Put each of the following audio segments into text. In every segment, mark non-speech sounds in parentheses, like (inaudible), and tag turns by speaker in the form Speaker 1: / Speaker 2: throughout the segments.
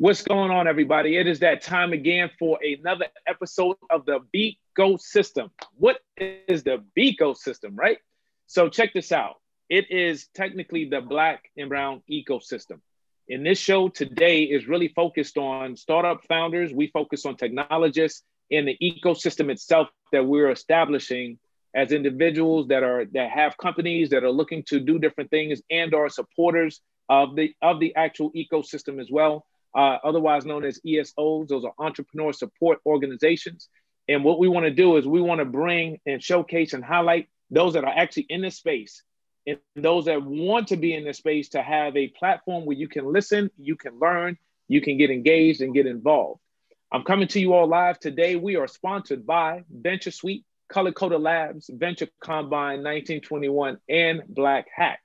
Speaker 1: What's going on, everybody? It is that time again for another episode of the Becosystem. What is the Becosystem, right? So check this out. It is technically the Black and Brown ecosystem. In this show today is really focused on startup founders. We focus on technologists and the ecosystem itself that we're establishing as individuals that are that have companies that are looking to do different things and are supporters of the of the actual ecosystem as well. Uh, otherwise known as ESOs. Those are entrepreneur support organizations. And what we want to do is we want to bring and showcase and highlight those that are actually in this space and those that want to be in this space to have a platform where you can listen, you can learn, you can get engaged and get involved. I'm coming to you all live today. We are sponsored by Venture Suite, Color Coded Labs, Venture Combine 1921, and Black Hack.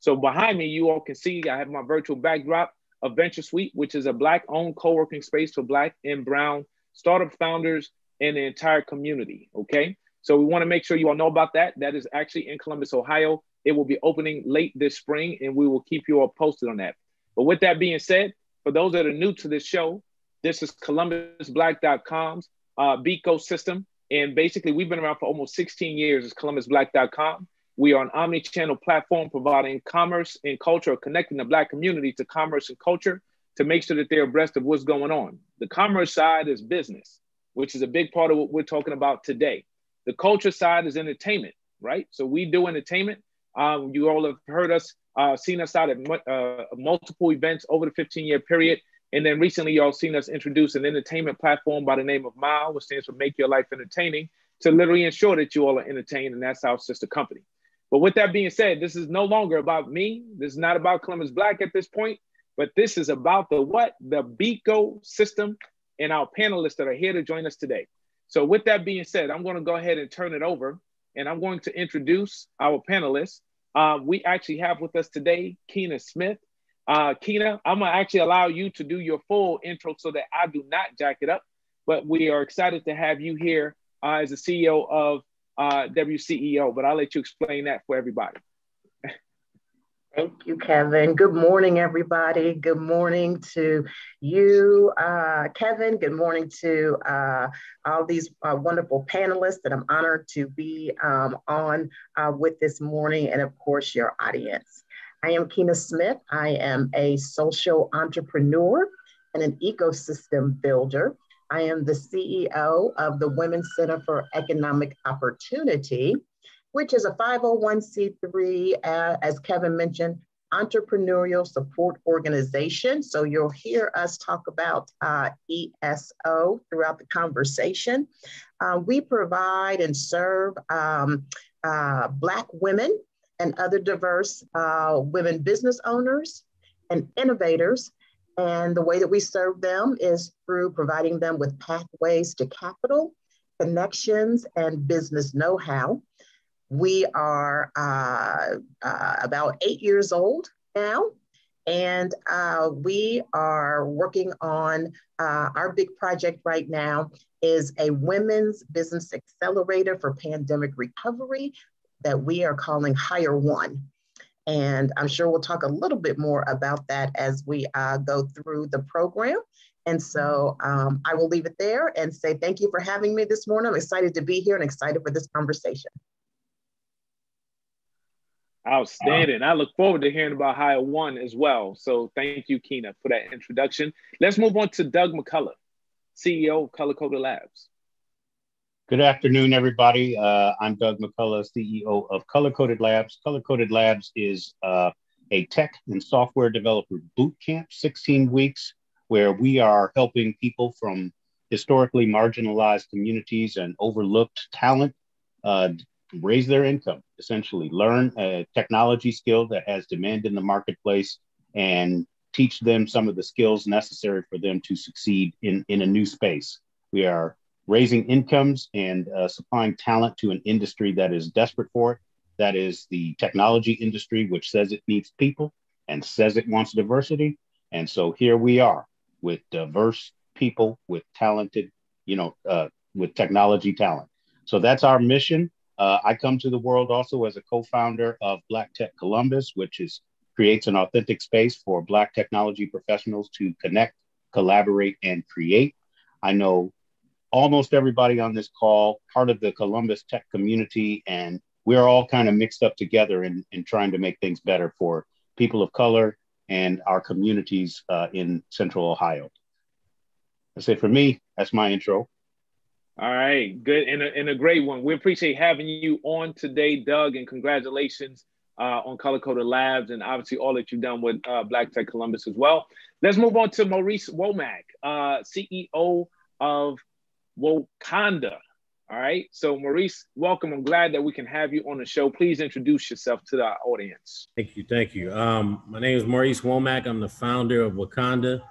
Speaker 1: So behind me, you all can see I have my virtual backdrop of Venture Suite, which is a Black owned co working space for Black and Brown startup founders and the entire community. Okay. So we want to make sure you all know about that. That is actually in Columbus, Ohio. It will be opening late this spring, and we will keep you all posted on that. But with that being said, for those that are new to this show, this is ColumbusBlack.com's uh, Becosystem. And basically, we've been around for almost 16 years as ColumbusBlack.com. We are an omni-channel platform providing commerce and culture, connecting the Black community to commerce and culture to make sure that they're abreast of what's going on. The commerce side is business, which is a big part of what we're talking about today. The culture side is entertainment, right? So we do entertainment. Um, you all have heard us, uh, seen us out at uh, multiple events over the 15 year period. And then recently, y'all seen us introduce an entertainment platform by the name of MYLE, which stands for Make Your Life Entertaining, to literally ensure that you all are entertained. And that's our sister company. But with that being said, this is no longer about me. This is not about Columbus Black at this point, but this is about the what? The Becosystem and our panelists that are here to join us today. So with that being said, I'm going to go ahead and turn it over and I'm going to introduce our panelists. Uh, we actually have with us today Keena Smith. Uh, Keena, I'm going to actually allow you to do your full intro so that I do not jack it up. But we are excited to have you here uh, as the CEO of uh, WCEO, but I'll let you explain that for everybody.
Speaker 2: Thank you, Kevin. Good morning, everybody. Good morning to you, uh, Kevin. Good morning to uh, all these uh, wonderful panelists that I'm honored to be um, on uh, with this morning, and of course, your audience. I am Keena Smith. I am a social entrepreneur and an ecosystem builder. I am the CEO of the Women's Center for Economic Opportunity, which is a 501c3, uh, as Kevin mentioned, entrepreneurial support organization. So you'll hear us talk about uh, ESO throughout the conversation. Uh, we provide and serve um, uh, Black women and other diverse uh, women business owners and innovators and the way that we serve them is through providing them with pathways to capital, connections, and business know how. We are uh, uh, about eight years old now, and uh, we are working on uh, our big project right now is a women's business accelerator for pandemic recovery that we are calling Hire One. And I'm sure we'll talk a little bit more about that as we uh, go through the program. And so um, I will leave it there and say thank you for having me this morning. I'm excited to be here and excited for this conversation.
Speaker 1: Outstanding. I look forward to hearing about Hire One as well. So thank you, Keena, for that introduction. Let's move on to Doug McCollough, CEO of Color Coded Labs.
Speaker 3: Good afternoon, everybody. Uh, I'm Doug McCollough, CEO of Color Coded Labs. Color Coded Labs is uh, a tech and software developer boot camp, 16 weeks, where we are helping people from historically marginalized communities and overlooked talent uh, raise their income, essentially, learn a technology skill that has demand in the marketplace and teach them some of the skills necessary for them to succeed in, in a new space. We are raising incomes and uh, supplying talent to an industry that is desperate for it. That is the technology industry, which says it needs people and says it wants diversity. And so here we are with diverse people, with talented, you know, uh, with technology talent. So that's our mission. Uh, I come to the world also as a co-founder of Black Tech Columbus, which is creates an authentic space for Black technology professionals to connect collaborate, and create. I know almost everybody on this call, part of the Columbus tech community, and we're all kind of mixed up together in, in trying to make things better for people of color and our communities uh, in Central Ohio. That's it for me. That's my intro.
Speaker 1: All right, good and a, and a great one. We appreciate having you on today, Doug, and congratulations uh, on Color Coded Labs and obviously all that you've done with uh, Black Tech Columbus as well. Let's move on to Maurice Womack, uh, CEO of Wakanda. All right. So, Maurice, welcome. I'm glad that we can have you on the show. Please introduce yourself to the audience.
Speaker 4: Thank you. Thank you. Um, my name is Maurice Womack. I'm the founder of Wakanda.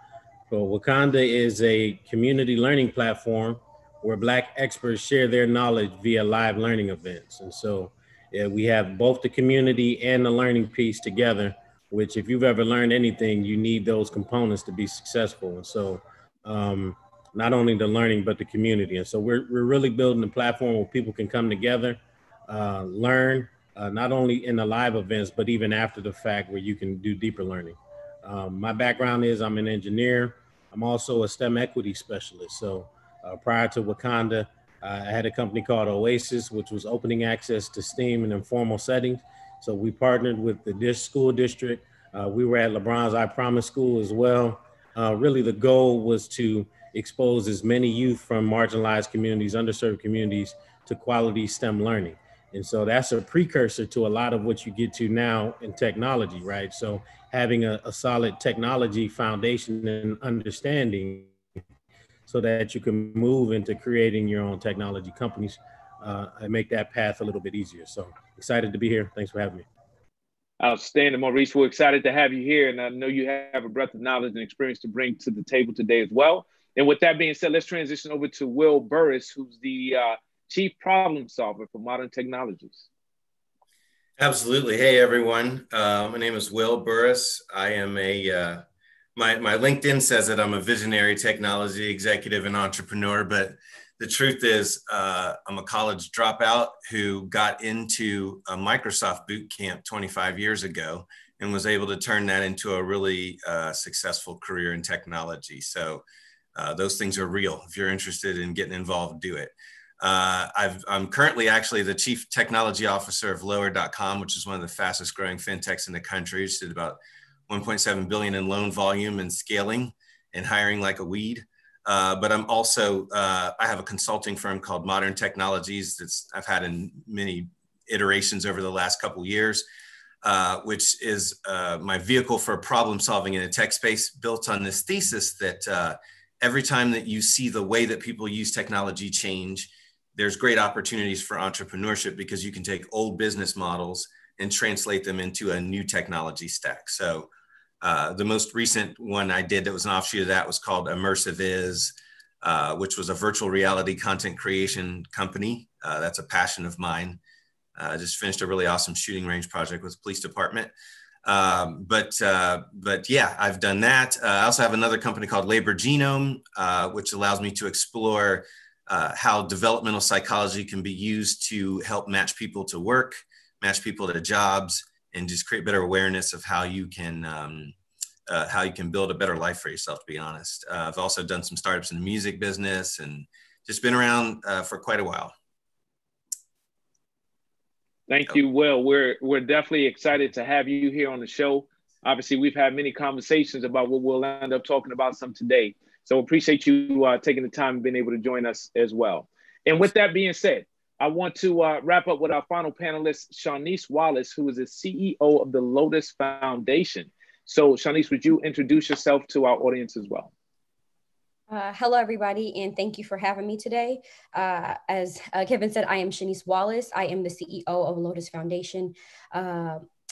Speaker 4: So, Wakanda is a community learning platform where Black experts share their knowledge via live learning events. And so, yeah, we have both the community and the learning piece together, which, if you've ever learned anything, you need those components to be successful. And so, um, not only the learning but the community. And so we're we're really building a platform where people can come together, uh, learn uh, not only in the live events but even after the fact where you can do deeper learning. Um, my background is I'm an engineer. I'm also a STEM equity specialist. So uh, prior to Wakanda, I had a company called Oasis, which was opening access to STEAM in informal settings. So we partnered with the Dish School District. Uh, we were at LeBron's I Promise School as well. Uh, really, the goal was to expose as many youth from marginalized communities, underserved communities to quality STEM learning. And so that's a precursor to a lot of what you get to now in technology, right? So having a, a solid technology foundation and understanding so that you can move into creating your own technology companies uh, and make that path a little bit easier. So excited to be here. Thanks for having me.
Speaker 1: Outstanding, Maurice. We're excited to have you here. And I know you have a breadth of knowledge and experience to bring to the table today as well. And with that being said, let's transition over to Will Burrus, who's the uh, chief problem solver for modern technologies.
Speaker 5: Absolutely. Hey, everyone. Uh, my name is Will Burrus. I am a, uh, my, my LinkedIn says that I'm a visionary technology executive and entrepreneur, but the truth is, uh, I'm a college dropout who got into a Microsoft boot camp 25 years ago and was able to turn that into a really uh, successful career in technology. So uh, those things are real. If you're interested in getting involved, do it. Uh, i am currently actually the chief technology officer of Lower.com, which is one of the fastest growing fintechs in the country. It's did about 1.7 billion in loan volume and scaling and hiring like a weed. Uh, but I'm also uh, I have a consulting firm called Modern Technologies that's I've had in many iterations over the last couple years, uh, which is uh, my vehicle for problem solving in a tech space, built on this thesis that uh, every time that you see the way that people use technology change, there's great opportunities for entrepreneurship because you can take old business models and translate them into a new technology stack. So uh, the most recent one I did that was an offshoot of that was called Immersive Is, uh, which was a virtual reality content creation company. Uh, that's a passion of mine. I just finished a really awesome shooting range project with police department. Um, but uh, but yeah, I've done that. Uh, I also have another company called Labor Genome, uh, which allows me to explore uh, how developmental psychology can be used to help match people to work, match people to jobs, and just create better awareness of how you can um, uh, how you can build a better life for yourself. To be honest, uh, I've also done some startups in the music business and just been around for quite a while.
Speaker 1: Thank you, Will. We're we're definitely excited to have you here on the show. Obviously, we've had many conversations about what we'll end up talking about some today. So appreciate you uh, taking the time and being able to join us as well. And with that being said, I want to uh, wrap up with our final panelist, Shaunice Wallace, who is the CEO of the Lotus Foundation. So, Shaunice, would you introduce yourself to our audience as well?
Speaker 6: Uh, hello, everybody, and thank you for having me today. Uh, as uh, Kevin said, I am Shaunice Wallace. I am the CEO of Lotus Foundation.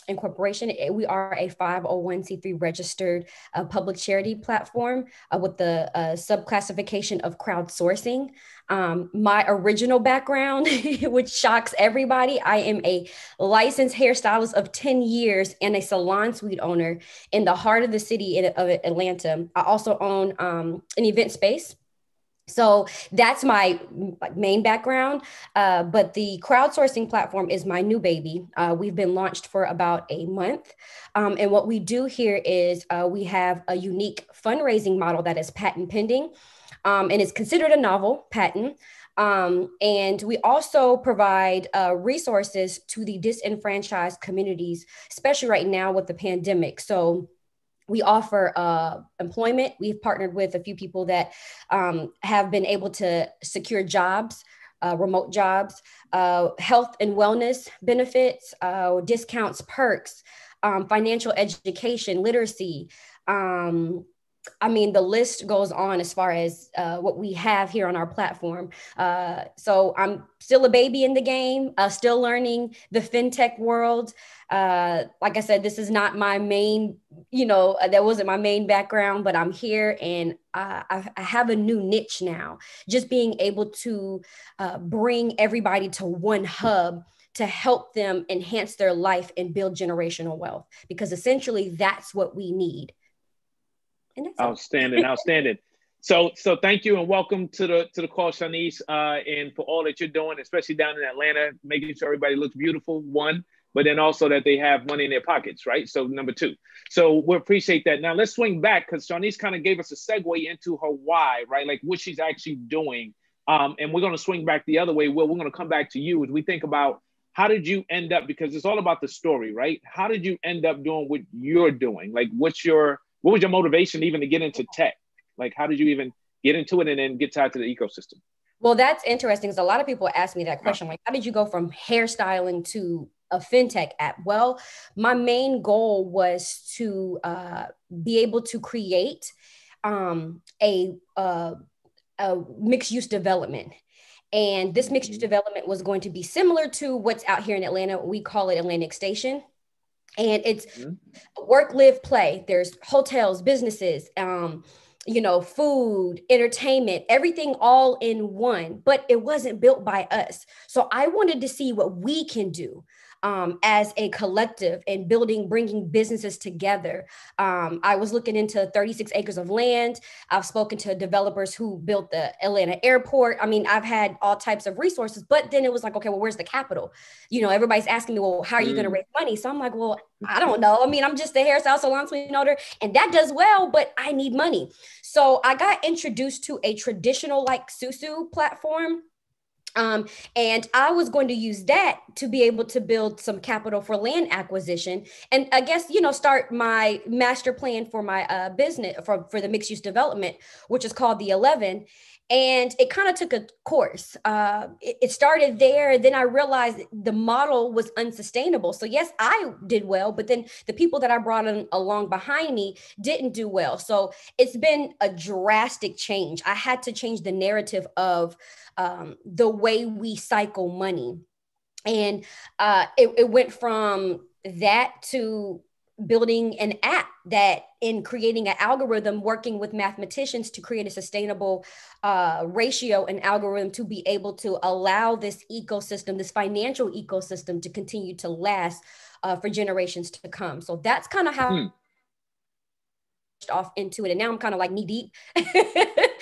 Speaker 6: Incorporation. We are a 501c3 registered uh, public charity platform uh, with the uh, subclassification of crowdsourcing. Um, my original background, (laughs) which shocks everybody, I am a licensed hairstylist of 10 years and a salon suite owner in the heart of the city of Atlanta. I also own um, an event space So that's my main background. Uh, but the crowdsourcing platform is my new baby. Uh, we've been launched for about a month. Um, and what we do here is uh, we have a unique fundraising model that is patent pending. Um, and is considered a novel patent. Um, and we also provide uh, resources to the disenfranchised communities, especially right now with the pandemic. So we offer uh, employment. We've partnered with a few people that um, have been able to secure jobs, uh, remote jobs, uh, health and wellness benefits, uh, discounts, perks, um, financial education, literacy, um, I mean, the list goes on as far as uh, what we have here on our platform. Uh, so I'm still a baby in the game, uh, still learning the fintech world. Uh, like I said, this is not my main, you know, uh, that wasn't my main background, but I'm here and I, I have a new niche now. Just being able to uh, bring everybody to one hub to help them enhance their life and build generational wealth, because essentially that's what we need
Speaker 1: outstanding, outstanding. So, so thank you and welcome to the to the call, Shaunice, uh, and for all that you're doing, especially down in Atlanta, making sure everybody looks beautiful. One, but then also that they have money in their pockets, right? So number two. So we appreciate that. Now let's swing back because Shaunice kind of gave us a segue into her why, right? Like what she's actually doing. Um, and we're going to swing back the other way. Well, we're going to come back to you as we think about how did you end up because it's all about the story, right? How did you end up doing what you're doing? Like, what's your what was your motivation even to get into tech? Like, how did you even get into it and then get tied to the ecosystem?
Speaker 6: Well, that's interesting because a lot of people ask me that question. Like, how did you go from hairstyling to a fintech app? Well, my main goal was to uh, be able to create um, a, uh, a mixed use development. And this mixed use mm-hmm. development was going to be similar to what's out here in Atlanta. We call it Atlantic Station and it's mm-hmm. work live play. There's hotels businesses um you know food entertainment everything all in one. But it wasn't built by us. So i wanted to see what we can do um, as a collective and building, bringing businesses together. Um, I was looking into 36 acres of land. I've spoken to developers who built the Atlanta airport. I mean, I've had all types of resources, but then it was like, okay, well, where's the capital? You know, everybody's asking me, well, how are you mm. going to raise money? So I'm like, well, I don't know. I mean, I'm just a hairstyle salon suite owner, and that does well, but I need money. So I got introduced to a traditional like Susu platform um, and I was going to use that to be able to build some capital for land acquisition. And I guess, you know, start my master plan for my uh, business for, for the mixed use development, which is called the 11 and it kind of took a course. Uh, it, it, started there. Then I realized the model was unsustainable. So yes, I did well, but then the people that I brought in along behind me didn't do well. So it's been a drastic change. I had to change the narrative of um, the way we cycle money, and uh, it, it went from that to building an app that in creating an algorithm working with mathematicians to create a sustainable uh, ratio and algorithm to be able to allow this ecosystem this financial ecosystem to continue to last uh, for generations to come. So that's kind of how hmm. Off into it and now i'm kind of like knee deep (laughs)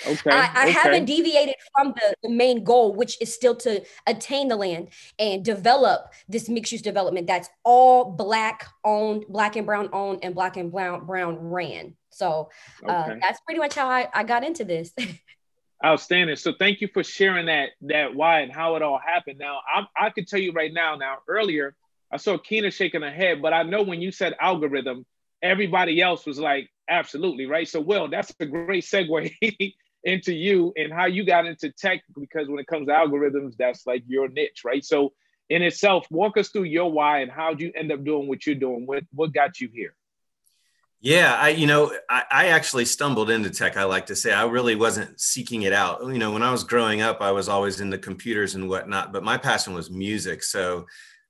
Speaker 6: okay, I, I okay. haven't deviated from the, the, main goal which is still to attain the land and develop this mixed use development that's all black owned black and brown owned and black and brown brown ran so uh, okay. that's pretty much how I, I got into this (laughs)
Speaker 1: outstanding so thank you for sharing that that why and how it all happened now i, I could tell you right now now earlier i saw Keena shaking her head but i know when you said algorithm everybody else was like Absolutely, right? So, Will, that's a great segue (laughs) into you and how you got into tech because when it comes to algorithms, that's like your niche, right? So, in itself, walk us through your why and how'd you end up doing what you're doing? What what got you here?
Speaker 5: Yeah, I you know I, I, actually stumbled into tech. I like to say I really wasn't seeking it out. You know, when I was growing up, I was always into computers and whatnot, but my passion was music. So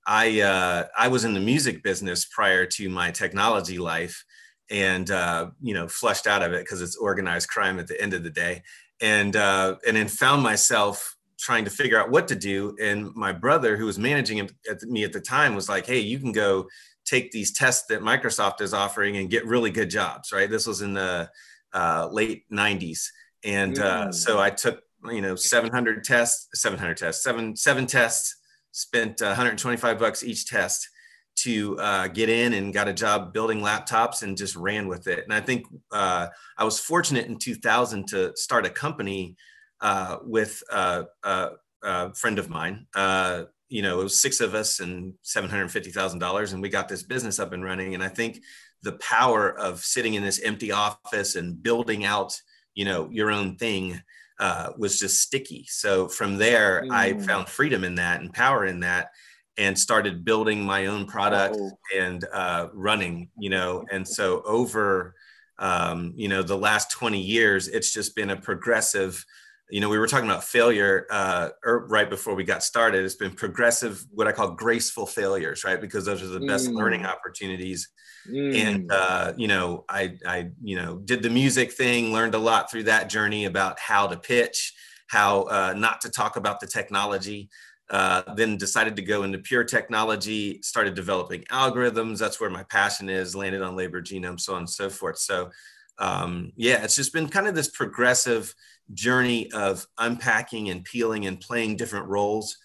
Speaker 5: I uh, I was in the music business prior to my technology life, and uh, you know flushed out of it because it's organized crime at the end of the day. And uh, and then found myself trying to figure out what to do. And my brother who was managing at me at the time was like hey you can go take these tests that microsoft is offering and get really good jobs right? This was in the uh, late 90s and uh, mm. so i took you know 700 tests 700 tests seven seven tests spent 125 bucks each test to uh, get in and got a job building laptops and just ran with it. And i think uh, i was fortunate in 2000 to start a company uh, with a, a, friend of mine. Uh, you know it was six of us and $750000 and we got this business up and running. And i think the power of sitting in this empty office and building out you know your own thing uh, was just sticky. So from there mm. i found freedom in that and power in that and started building my own product oh. and uh, running you know and so over um, you know the last 20 years it's just been a progressive you know we were talking about failure uh, er, right before we got started it's been progressive what i call graceful failures right because those are the best mm. learning opportunities mm. and uh, you know i i you know did the music thing learned a lot through that journey about how to pitch how uh, not to talk about the technology uh, then decided to go into pure technology started developing algorithms that's where my passion is landed on labor genome so on and so forth so um, yeah it's just been kind of this progressive journey of unpacking and peeling and playing different roles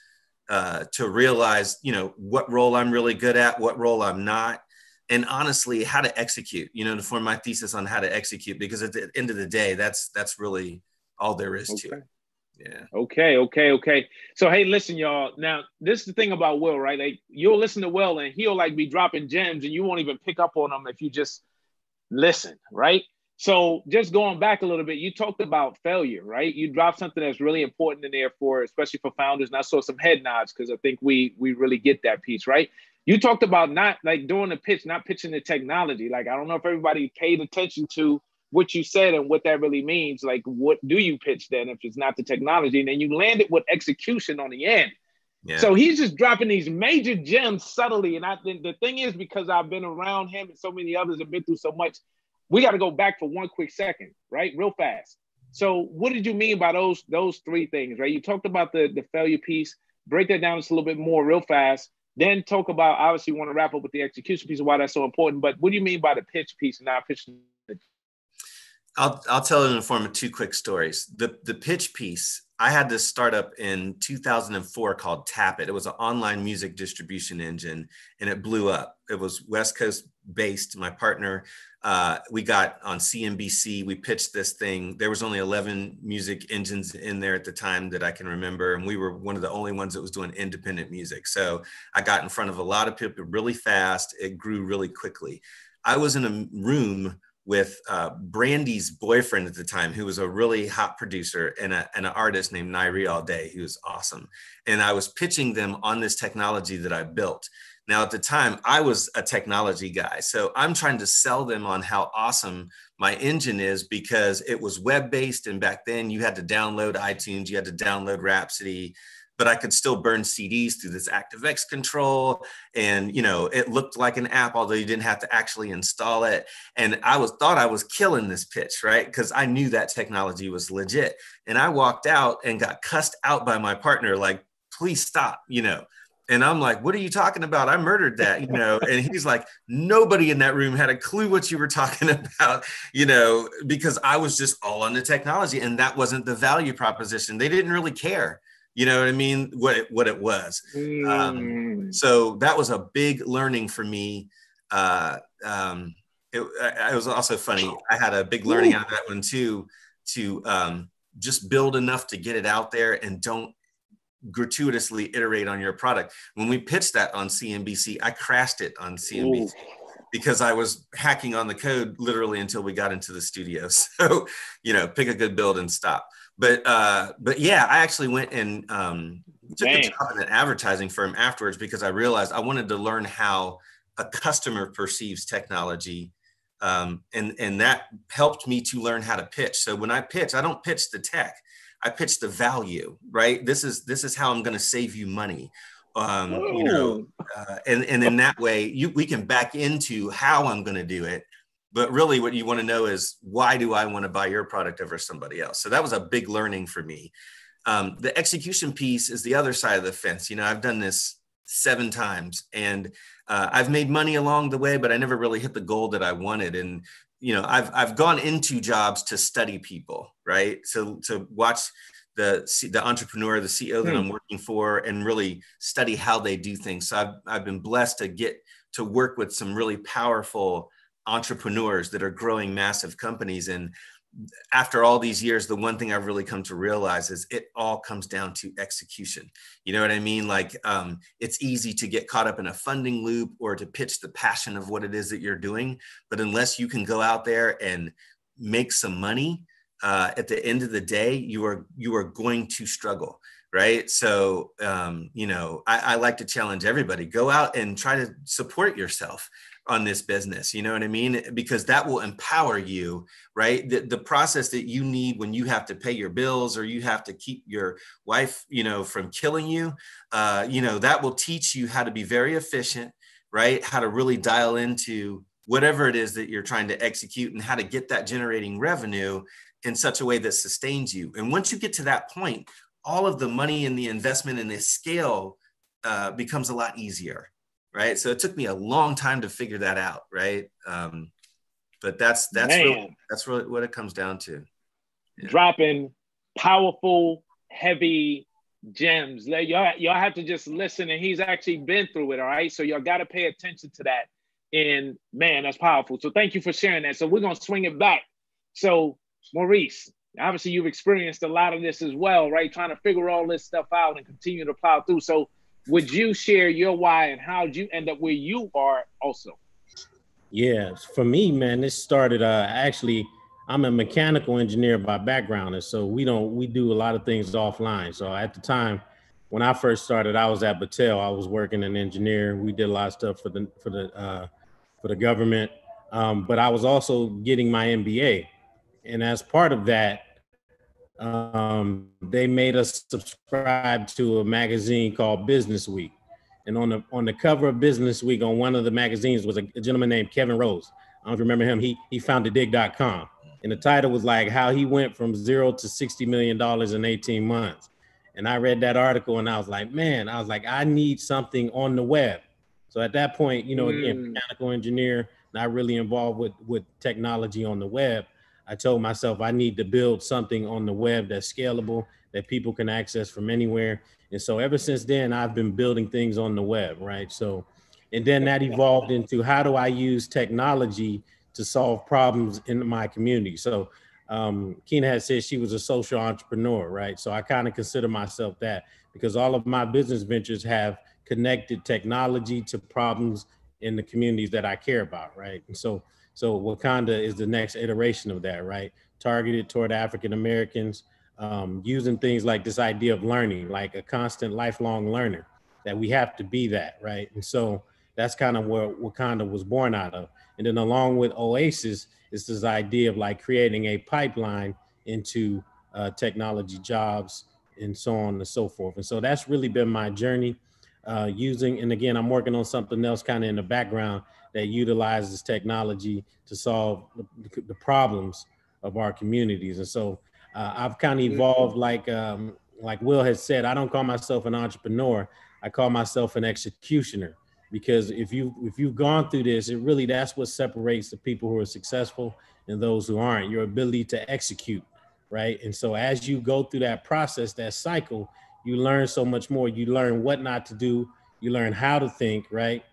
Speaker 5: uh, to realize, you know, what role I'm really good at, what role I'm not, and honestly, how to execute. You know, to form my thesis on how to execute, because at the end of the day, that's that's really all there is okay. to it. Yeah.
Speaker 1: Okay. Okay. Okay. So hey, listen, y'all. Now, this is the thing about Will, right? Like you'll listen to Will, and he'll like be dropping gems, and you won't even pick up on them if you just listen, right? So just going back a little bit, you talked about failure, right? You dropped something that's really important in there for, especially for founders. And I saw some head nods because I think we we really get that piece, right? You talked about not like doing the pitch, not pitching the technology. Like I don't know if everybody paid attention to what you said and what that really means. Like, what do you pitch then if it's not the technology? And then you land it with execution on the end. Yeah. So he's just dropping these major gems subtly. And I think the thing is because I've been around him and so many others have been through so much, we got to go back for one quick second, right? Real fast. So, what did you mean by those those three things, right? You talked about the the failure piece. Break that down just a little bit more, real fast. Then talk about obviously you want to wrap up with the execution piece of why that's so important. But what do you mean by the pitch piece and not pitching?
Speaker 5: I'll I'll tell it in the form of two quick stories. The the pitch piece I had this startup in 2004 called Tapit. It It was an online music distribution engine and it blew up. It was West Coast based. My partner, uh, we got on CNBC. We pitched this thing. There was only 11 music engines in there at the time that I can remember. And we were one of the only ones that was doing independent music. So I got in front of a lot of people really fast. It grew really quickly. I was in a room with uh, Brandy's boyfriend at the time, who was a really hot producer and, a, and an artist named Nairi All Day. He was awesome. And I was pitching them on this technology that I built. Now, at the time, I was a technology guy. So I'm trying to sell them on how awesome my engine is because it was web based. And back then, you had to download iTunes, you had to download Rhapsody but I could still burn CDs through this ActiveX control. And, you know, it looked like an app, although you didn't have to actually install it. And I was thought I was killing this pitch, right? Because I knew that technology was legit. And I walked out and got cussed out by my partner, like, please stop, you know. And I'm like, what are you talking about? I murdered that, you know. And he's like, nobody in that room had a clue what you were talking (laughs) about, you know, because I was just all on the technology and that wasn't the value proposition. They didn't really care you know what I mean? What it, what it was. Um, mm. Um, so that was a big learning for me. Uh, um, it, it, was also funny. I had a big learning out of that one too, to um, just build enough to get it out there and don't gratuitously iterate on your product. When we pitched that on CNBC, I crashed it on CNBC. Ooh because I was hacking on the code literally until we got into the studio. (laughs) So, you know, pick a good build and stop but uh, but yeah, I actually went and um, took a job in an advertising firm afterwards because I realized I wanted to learn how a customer perceives technology, um, and and that helped me to learn how to pitch. So when I pitch, I don't pitch the tech, I pitch the value. Right? This is this is how I'm going to save you money. Um, you know, uh, and and in that way, you we can back into how I'm going to do it but really what you want to know is why do i want to buy your product over somebody else? So that was a big learning for me. Um, the execution piece is the other side of the fence. You know i've done this seven times and uh, i've made money along the way but i never really hit the goal that i wanted. And you know i've i've gone into jobs to study people right? So to watch the the entrepreneur, the CEO that
Speaker 1: Hmm.
Speaker 5: I'm working for, and really study how they do things. So I've I've been blessed to get to work with some really powerful entrepreneurs that are growing massive companies. And after all these years, the one thing I've really come to realize is it all comes down to execution. You know what I mean? Like um, it's easy to get caught up in a funding loop or to pitch the passion of what it is that you're doing, but unless you can go out there and make some money, uh, at the end of the day, you are you are going to struggle, right? So um, you know, I, I like to challenge everybody: go out and try to support yourself on this business. You know what I mean? Because that will empower you, right? The, the process that you need when you have to pay your bills or you have to keep your wife, you know, from killing you, uh, you know, that will teach you how to be very efficient, right? How to really dial into whatever it is that you're trying to execute and how to get that generating revenue in such a way that sustains you. And once you get to that point, all of the money and the investment and the scale uh, becomes a lot easier, right? So it took me a long time to figure that out, right? Um, but that's that's really, that's really what it comes down to. Yeah.
Speaker 1: dropping powerful, heavy gems. Y'all, y'all have to just listen, and he's actually been through it. All right, so y'all got to pay attention to that. And man, that's powerful. So thank you for sharing that. So we're gonna swing it back. So Maurice, obviously you've experienced a lot of this as well, right? Trying to figure all this stuff out and continue to plow through. So would you share your why and how did you end up where you are also?
Speaker 4: Yeah, for me, man, this started. Uh, actually, I'm a mechanical engineer by background, and so we don't we do a lot of things offline. So at the time, when I first started, I was at Battelle. I was working an engineer. We did a lot of stuff for the for the uh, for the government, um, but I was also getting my MBA, and as part of that, um, they made us subscribe to a magazine called Business Week. And on the on the cover of Business Week on one of the magazines was a, a gentleman named Kevin Rose. I don't remember him. He he founded digg.com. And the title was like how he went from zero to 60 million dollars in 18 months. And I read that article and I was like, man, I was like, I need something on the web. So at that point, you know, again,
Speaker 1: Mm.
Speaker 4: mechanical engineer, not really involved with with technology on the web. I told myself I need to build something on the web that's scalable, that people can access from anywhere. And so ever since then, I've been building things on the web, right? So, and then that evolved into how do I use technology to solve problems in my community? So, um, Keena had said she was a social entrepreneur, right? So I kind of consider myself that because all of my business ventures have connected technology to problems in the communities that I care about, right? And so, so Wakanda is the next iteration of that, right? Targeted toward African Americans, um, using things like this idea of learning, like a constant lifelong learner, that we have to be that, right? And so that's kind of where Wakanda was born out of. And then along with Oasis is this idea of like creating a pipeline into uh, technology jobs and so on and so forth. And so that's really been my journey uh, using, and again, I'm working on something else kind of in the background that utilizes technology to solve the, the problems of our communities. And so uh, I've kind of evolved like um, like Will has said. I don't call myself an entrepreneur. I call myself an executioner because if you if you've gone through this, it really that's what separates the people who are successful and those who aren't. Your ability to execute, right? And so as you go through that process, that cycle, you learn so much more. You learn what not to do. You learn how to think, right?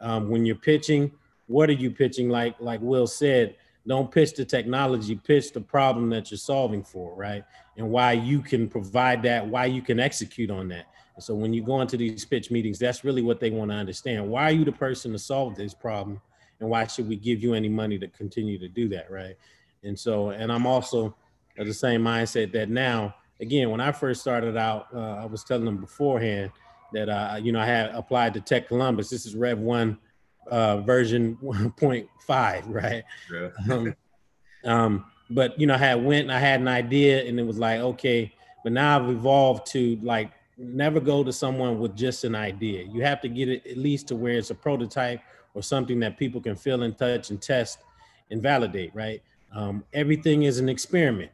Speaker 4: Um, when you're pitching, what are you pitching? Like like Will said, don't pitch the technology, pitch the problem that you're solving for, right? And why you can provide that, why you can execute on that. And so when you go into these pitch meetings, that's really what they want to understand. Why are you the person to solve this problem? And why should we give you any money to continue to do that, right? And so, and I'm also of the same mindset that now, again, when I first started out, uh, I was telling them beforehand that, uh, you know, I had applied to Tech Columbus. This is Rev 1 uh, version (laughs) 1.5, right?
Speaker 5: Yeah.
Speaker 4: um, um, but you know, I had went and I had an idea, and it was like, okay, but now I've evolved to like never go to someone with just an idea. You have to get it at least to where it's a prototype or something that people can feel and touch and test and validate, right? Um, everything is an experiment,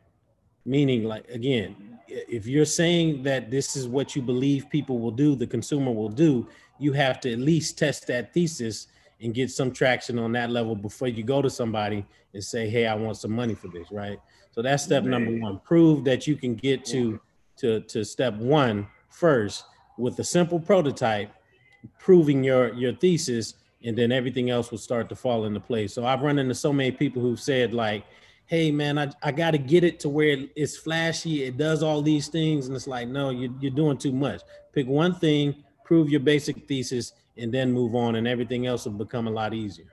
Speaker 4: meaning like again, if you're saying that this is what you believe people will do, the consumer will do, you have to at least test that thesis and get some traction on that level before you go to somebody and say, hey, I want some money for this, right? So that's step number one. Prove that you can get to to, to step one first with a simple prototype, proving your, your thesis, and then everything else will start to fall into place. So I've run into so many people who've said like, hey man, I, I got to get it to where it's flashy, it does all these things. And it's like, no, you, you're doing too much. Pick one thing, prove your basic thesis, and then move on, and everything else will become a lot easier.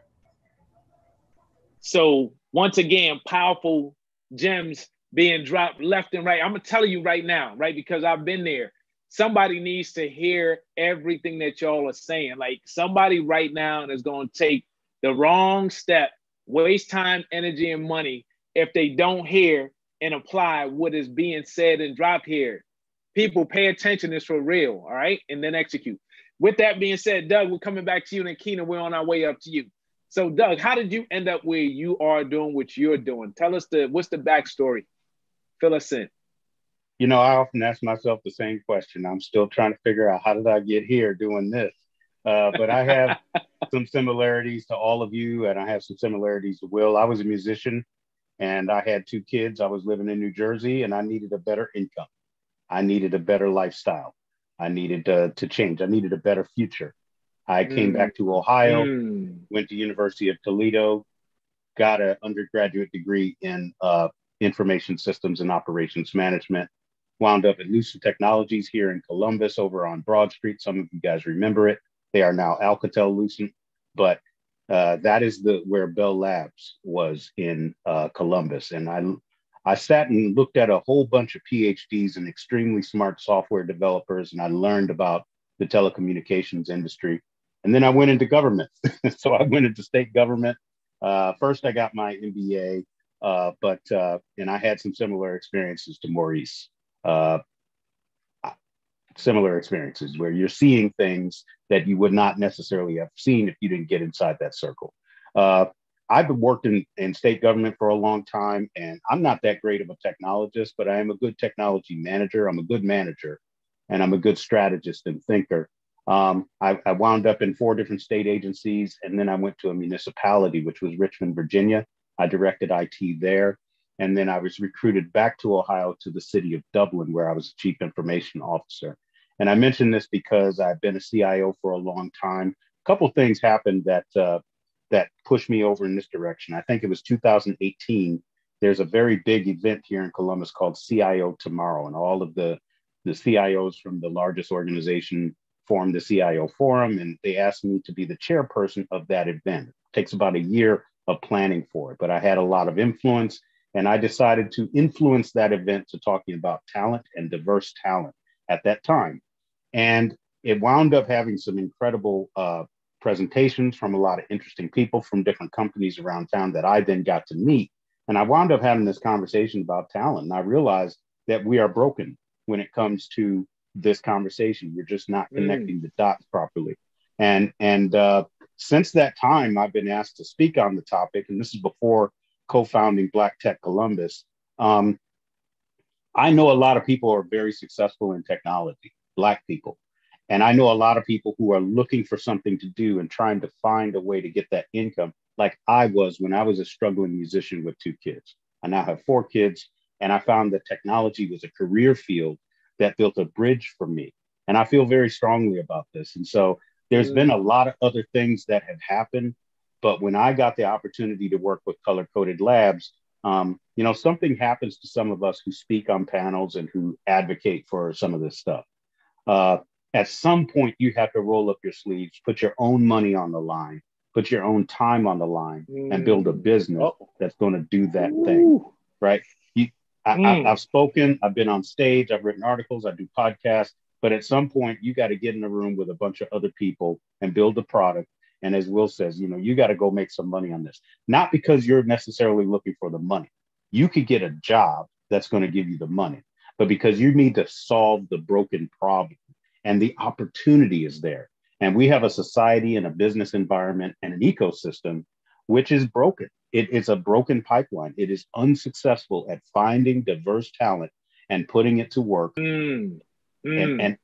Speaker 1: So once again, powerful gems being dropped left and right. I'm gonna tell you right now, right? Because I've been there. Somebody needs to hear everything that y'all are saying. Like somebody right now is gonna take the wrong step, waste time, energy, and money if they don't hear and apply what is being said and dropped here. People pay attention, it's for real, all right? And then execute. With that being said, Doug, we're coming back to you, and Keena, we're on our way up to you. So, Doug, how did you end up where you are doing what you're doing? Tell us the what's the backstory. Fill us in.
Speaker 3: You know, I often ask myself the same question. I'm still trying to figure out how did I get here doing this. Uh, but I have (laughs) some similarities to all of you, and I have some similarities to Will. I was a musician and I had two kids. I was living in New Jersey and I needed a better income. I needed a better lifestyle. I needed to, to change. I needed a better future. I mm. came back to Ohio, mm. went to University of Toledo, got an undergraduate degree in uh, information systems and operations management. Wound up at Lucent Technologies here in Columbus, over on Broad Street. Some of you guys remember it. They are now Alcatel Lucent, but uh, that is the where Bell Labs was in uh, Columbus, and I I sat and looked at a whole bunch of PhDs and extremely smart software developers, and I learned about the telecommunications industry. And then I went into government. (laughs) so I went into state government. Uh, first, I got my MBA, uh, but uh, and I had some similar experiences to Maurice. Similar experiences where you're seeing things that you would not necessarily have seen if you didn't get inside that circle. Uh, I've worked in, in state government for a long time, and I'm not that great of a technologist, but I am a good technology manager. I'm a good manager, and I'm a good strategist and thinker. Um, I, I, wound up in four different state agencies, and then I went to a municipality, which was Richmond, Virginia. I directed IT there. And then I was recruited back to Ohio to the city of Dublin, where I was chief information officer. And I mention this because I've been a CIO for a long time. A couple things happened that uh, that pushed me over in this direction. I think it was 2018. There's a very big event here in Columbus called CIO Tomorrow, and all of the the CIOs from the largest organization formed the CIO Forum, and they asked me to be the chairperson of that event. It takes about a year of planning for it, but I had a lot of influence and I decided to influence that event to talking about talent and diverse talent at that time. And it wound up having some incredible uh, presentations from a lot of interesting people from different companies around town that I then got to meet. And I wound up having this conversation about talent. And I realized that we are broken when it comes to this conversation. You're just not mm. connecting mm. the dots properly. And and uh, since that time, I've been asked to speak on the topic, and this is before co-founding Black Tech Columbus, um, I know a lot of people are very successful in technology, Black people. And I know a lot of people who are looking for something to do and trying to find a way to get that income, like I was when I was a struggling musician with two kids. I now have four kids, and I found that technology was a career field that built a bridge for me. And I feel very strongly about this. And so there's been a lot of other things that have happened but when I got the opportunity to work with Color Coded Labs, um, you know, something happens to some of us who speak on panels and who advocate for some of this stuff. Uh, at some point, you have to roll up your sleeves, put your own money on the line, put your own time on the line, mm. and build a business oh. that's going to do that Ooh. thing, right? You, I, mm. I, I've spoken, I've been on stage, I've written articles, I do podcasts, but at some point, you got to get in a room with a bunch of other people and build a product and as Will says, you know, you got to go make some money on this, not because you're necessarily looking for the money. You could get a job that's going to give you the money, but because you need to solve the broken problem and the opportunity is there. And we have a society and a business environment and an ecosystem which is broken. It is a broken pipeline. It is unsuccessful at finding diverse talent and putting it to work. Mm, mm. And, and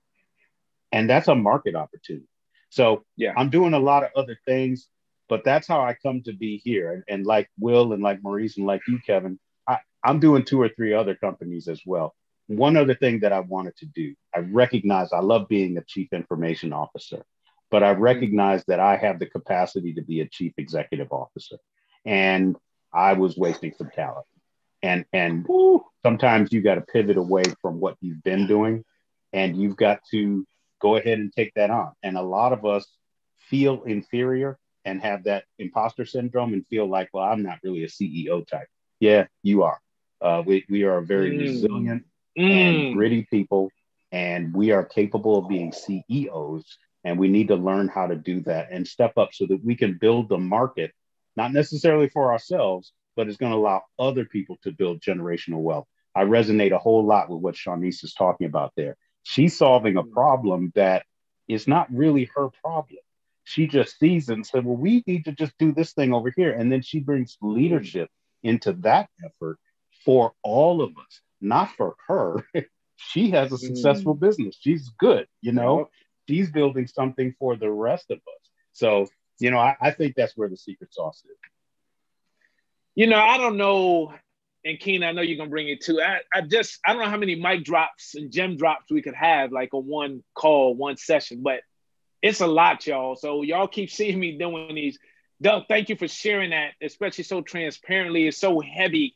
Speaker 3: and that's a market opportunity. So yeah, I'm doing a lot of other things, but that's how I come to be here. And, and like Will and like Maurice and like you, Kevin, I, I'm doing two or three other companies as well. One other thing that I wanted to do, I recognize I love being a chief information officer, but I recognize that I have the capacity to be a chief executive officer. And I was wasting some talent. And and sometimes you got to pivot away from what you've been doing and you've got to go ahead and take that on. And a lot of us feel inferior and have that imposter syndrome and feel like, well, I'm not really a CEO type. Yeah, you are. Uh, we, we are very mm. resilient mm. and gritty people, and we are capable of being CEOs. And we need to learn how to do that and step up so that we can build the market, not necessarily for ourselves, but it's going to allow other people to build generational wealth. I resonate a whole lot with what Shaunice is talking about there. She's solving a problem that is not really her problem. She just sees it and said, Well, we need to just do this thing over here. And then she brings leadership into that effort for all of us, not for her. (laughs) she has a successful mm. business. She's good, you know, she's building something for the rest of us. So, you know, I, I think that's where the secret sauce is.
Speaker 1: You know, I don't know, and Keen, I know you're gonna bring it too. I, I just I don't know how many mic drops and gem drops we could have like on one call, one session, but it's a lot, y'all. So y'all keep seeing me doing these. Doug, thank you for sharing that, especially so transparently. It's so heavy.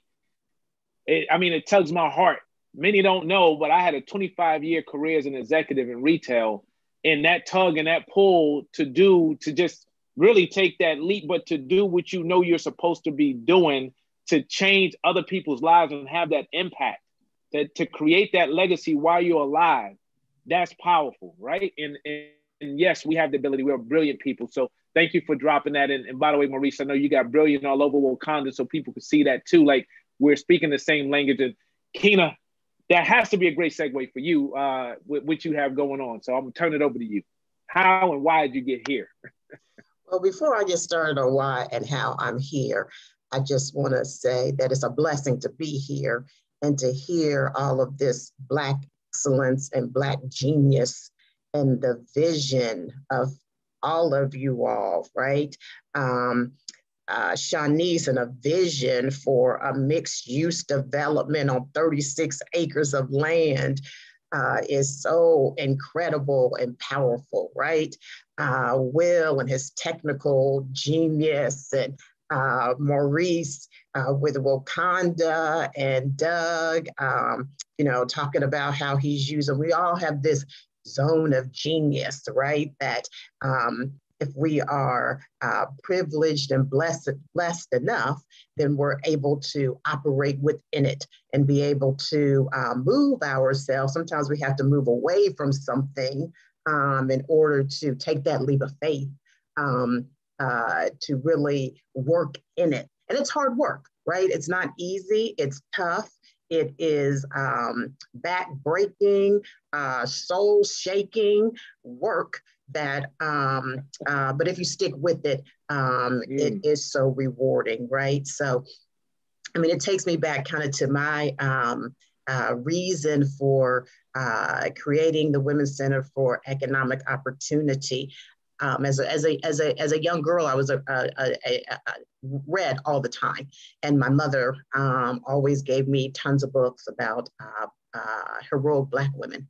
Speaker 1: It, I mean, it tugs my heart. Many don't know, but I had a 25 year career as an executive in retail, and that tug and that pull to do to just really take that leap, but to do what you know you're supposed to be doing to change other people's lives and have that impact, that to create that legacy while you're alive. That's powerful, right? And, and, and yes, we have the ability. We're brilliant people. So thank you for dropping that. And, and by the way, Maurice, I know you got brilliant all over Wakanda, so people can see that too. Like we're speaking the same language. And Keena, that has to be a great segue for you, uh, with what you have going on. So I'm gonna turn it over to you. How and why did you get here? (laughs)
Speaker 2: well, before I get started on why and how I'm here, I just want to say that it's a blessing to be here and to hear all of this Black excellence and Black genius and the vision of all of you all, right? Um, uh, Shaunice and a vision for a mixed use development on 36 acres of land uh, is so incredible and powerful, right? Uh, Will and his technical genius and uh, Maurice uh, with Wakanda and Doug, um, you know, talking about how he's using, we all have this zone of genius, right? That um, if we are uh, privileged and blessed, blessed enough, then we're able to operate within it and be able to uh, move ourselves. Sometimes we have to move away from something um, in order to take that leap of faith um, uh, to really work in it. And it's hard work, right? It's not easy, it's tough. It is um, back breaking, uh, soul shaking work that, um, uh, but if you stick with it, um, mm. it is so rewarding, right? So, I mean, it takes me back kind of to my um, uh, reason for uh, creating the Women's Center for Economic Opportunity. Um, as, a, as, a, as, a, as a young girl, I was a, a, a, a read all the time. And my mother um, always gave me tons of books about uh, uh, heroic Black women.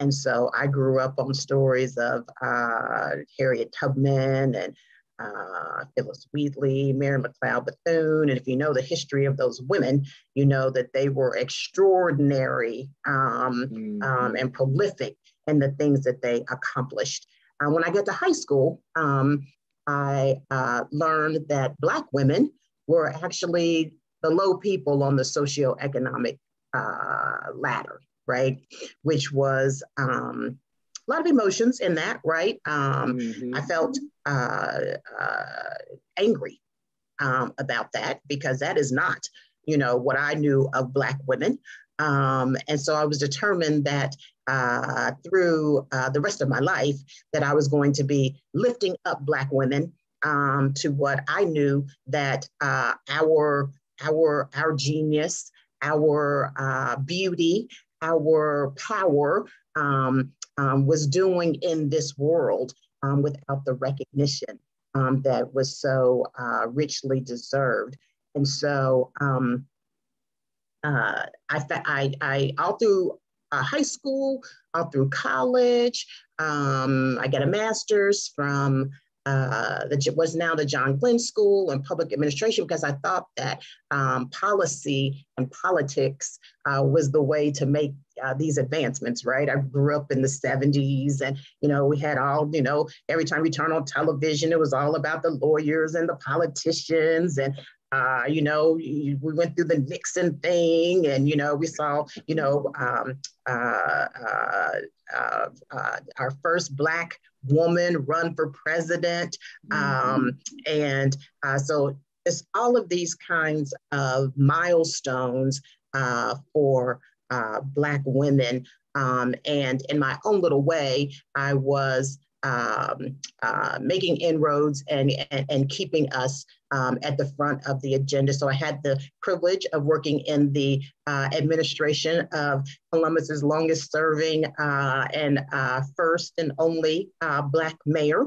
Speaker 2: And so I grew up on stories of uh, Harriet Tubman and uh, Phillis Wheatley, Mary McLeod Bethune. And if you know the history of those women, you know that they were extraordinary um, mm-hmm. um, and prolific in the things that they accomplished. Uh, when I got to high school, um, I uh, learned that Black women were actually the low people on the socioeconomic uh, ladder right? Which was um, a lot of emotions in that, right? Um, mm-hmm. I felt uh, uh, angry um, about that because that is not, you know, what I knew of Black women. Um, and so I was determined that uh, through uh, the rest of my life that I was going to be lifting up Black women um, to what I knew that uh, our our our genius, our uh, beauty, our power um, um, was doing in this world um, without the recognition um, that was so uh, richly deserved. And so um, uh, I, I, I, all through uh, high school, all through college, um, I got a master's from uh, that was now the John Glenn School in Public Administration because I thought that um, policy and politics uh, was the way to make uh, these advancements, right? I grew up in the 70s and, you know, we had all, you know, every time we turn on television, it was all about the lawyers and the politicians. And uh, you know, we went through the Nixon thing, and you know, we saw, you know, um, uh, uh, uh, uh our first Black woman run for president, mm-hmm. um, and uh, so it's all of these kinds of milestones for Black women. Um, and in my own little way, I was um, uh, making inroads and, and, and keeping us um, at the front of the agenda. So I had the privilege of working in the uh, administration of Columbus's longest serving uh, and uh, first and only uh, Black mayor,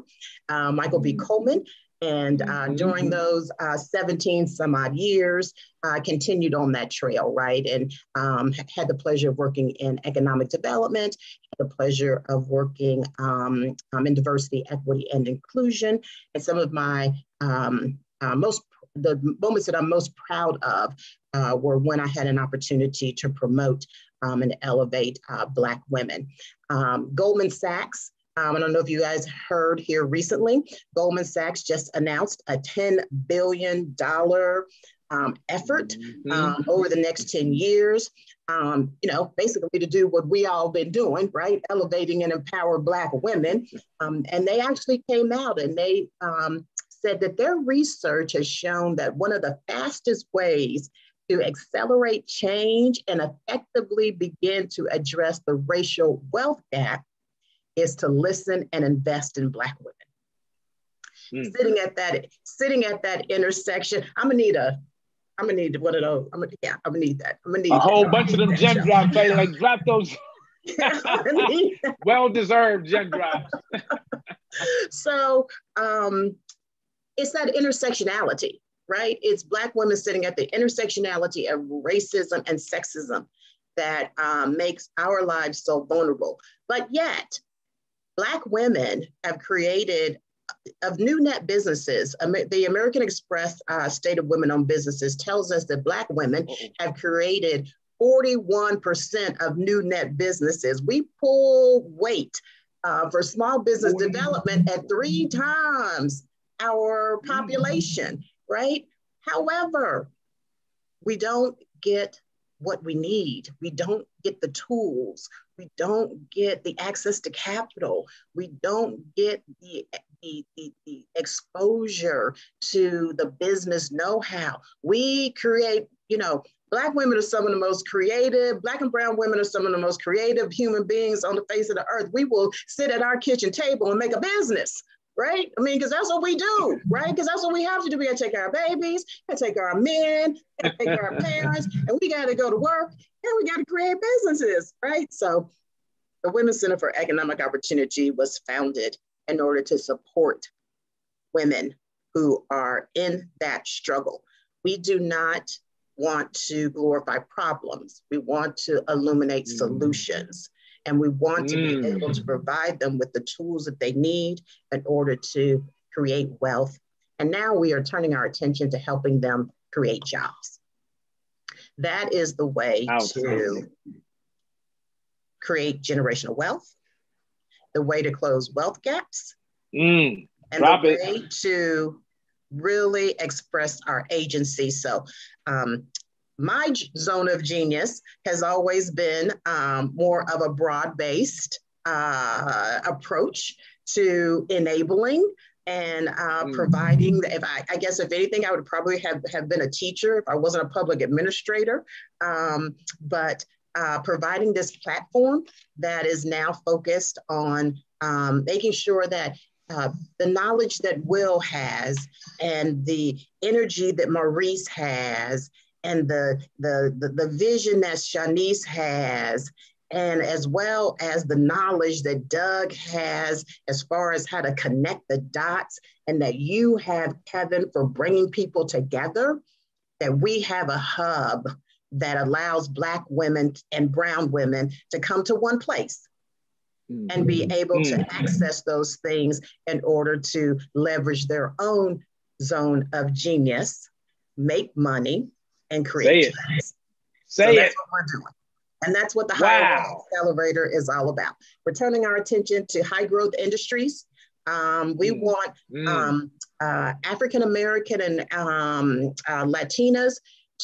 Speaker 2: uh, Michael B. Mm-hmm. Coleman. And uh, mm-hmm. during those uh, 17 some odd years, I uh, continued on that trail, right? And um, had the pleasure of working in economic development, the pleasure of working um, um, in diversity, equity, and inclusion. And some of my um, uh, most the moments that I'm most proud of uh, were when I had an opportunity to promote um, and elevate uh, Black women. Um, Goldman Sachs um, I don't know if you guys heard here recently, Goldman Sachs just announced a $10 billion um, effort mm-hmm. um, over the next 10 years, um, you know, basically to do what we all been doing, right? Elevating and empower Black women. Um, and they actually came out and they um, said that their research has shown that one of the fastest ways to accelerate change and effectively begin to address the racial wealth gap is to listen and invest in Black women. Mm. Sitting at that, sitting at that intersection, I'm gonna need a, I'm gonna need one of those. I'm gonna, yeah, I'm gonna need that. I'm gonna need
Speaker 1: a whole bunch of them gem drops. Like (laughs) drop those. well deserved gem drops. (laughs)
Speaker 2: so um, it's that intersectionality, right? It's Black women sitting at the intersectionality of racism and sexism that um, makes our lives so vulnerable. But yet, Black women have created of new net businesses, the American Express uh, State of Women Owned Businesses tells us that Black women have created 41% of new net businesses. We pull weight uh, for small business development at three times our population, right? However, we don't get what we need. We don't get the tools. We don't get the access to capital. We don't get the, the, the, the exposure to the business know-how. We create, you know, Black women are some of the most creative, Black and Brown women are some of the most creative human beings on the face of the earth. We will sit at our kitchen table and make a business right? I mean, because that's what we do, right? Because that's what we have to do. We got to take our babies, and take our men, take care of our parents, (laughs) and we got to go to work, and we got to create businesses, right? So, the Women's Center for Economic Opportunity was founded in order to support women who are in that struggle. We do not want to glorify problems. We want to illuminate mm. solutions. And we want to mm. be able to provide them with the tools that they need in order to create wealth. And now we are turning our attention to helping them create jobs. That is the way to create generational wealth, the way to close wealth gaps,
Speaker 1: mm.
Speaker 2: and the way it. to really express our agency. So um, my zone of genius has always been um, more of a broad-based uh, approach to enabling and uh, mm. providing if I, I, guess if anything i would probably have, have been a teacher if i wasn't a public administrator um, but uh, providing this platform that is now focused on um, making sure that uh, the knowledge that will has and the energy that maurice has and the, the, the, the vision that Shaunice has, and as well as the knowledge that Doug has as far as how to connect the dots, and that you have, Kevin, for bringing people together, that we have a hub that allows Black women and Brown women to come to one place and be mm-hmm. able to mm. access those things in order to leverage their own zone of genius, make money, and create.
Speaker 1: Say it. Say
Speaker 2: so
Speaker 1: it.
Speaker 2: That's what we're doing. And that's what the Hire wow. Accelerator is all about. We're turning our attention to high growth industries. Um, we mm. want mm. um, uh, African American and um, uh, Latinas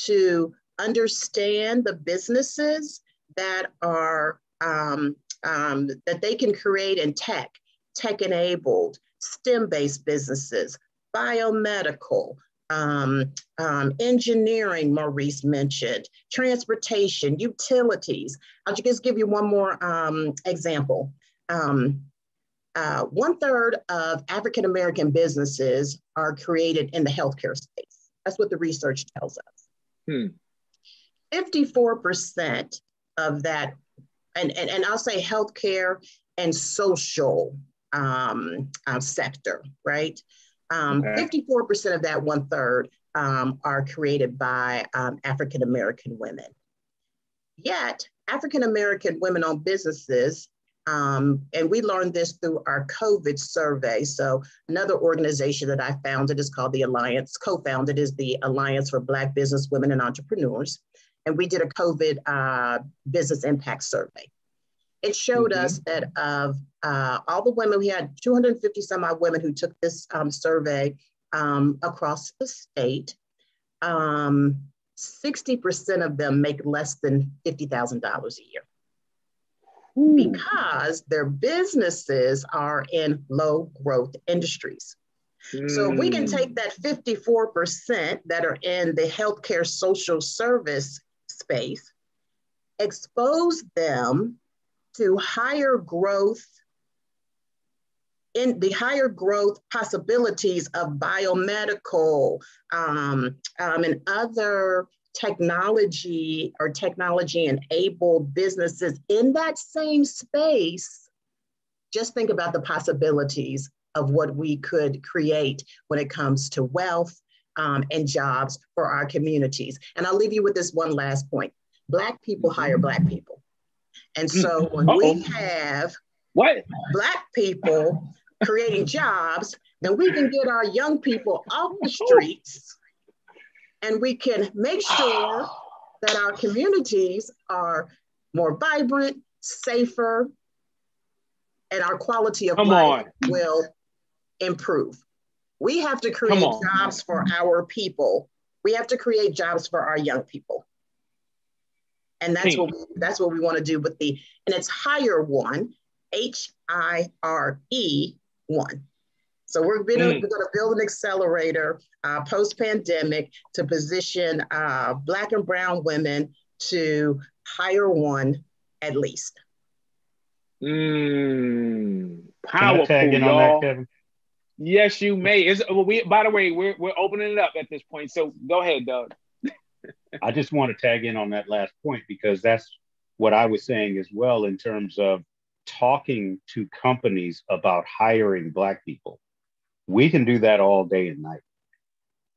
Speaker 2: to understand the businesses that are um, um, that they can create in tech, tech enabled, STEM based businesses, biomedical, um, um, engineering, Maurice mentioned, transportation, utilities. I'll just give you one more um, example. Um, uh, one third of African American businesses are created in the healthcare space. That's what the research tells us. Hmm. 54% of that, and, and, and I'll say healthcare and social um, uh, sector, right? Um, okay. 54% of that one third um, are created by um, African American women. Yet, African American women owned businesses, um, and we learned this through our COVID survey. So, another organization that I founded is called the Alliance, co founded is the Alliance for Black Business Women and Entrepreneurs. And we did a COVID uh, business impact survey. It showed mm-hmm. us that of uh, all the women, we had 250 some odd women who took this um, survey um, across the state. Um, 60% of them make less than $50,000 a year Ooh. because their businesses are in low growth industries. Mm. So we can take that 54% that are in the healthcare social service space, expose them to higher growth in the higher growth possibilities of biomedical um, um, and other technology or technology enabled businesses in that same space, just think about the possibilities of what we could create when it comes to wealth um, and jobs for our communities. And I'll leave you with this one last point. Black people hire Black people. And so when Uh-oh. we have
Speaker 1: what
Speaker 2: Black people creating jobs, then we can get our young people off the streets and we can make sure that our communities are more vibrant, safer, and our quality of Come life on. will improve. We have to create jobs for our people. We have to create jobs for our young people. And that's what we, that's what we want to do with the and it's hire one, H I R E one. So we're, mm. going to build an accelerator uh, post pandemic to position uh, Black and Brown women to hire one at least.
Speaker 1: Mm, powerful, y'all. Yes, you may. Is well, we by the way, we're we're opening it up at this point. So go ahead, Doug. (laughs)
Speaker 3: I just want to tag in on that last point because that's what I was saying as well in terms of talking to companies about hiring black people we can do that all day and night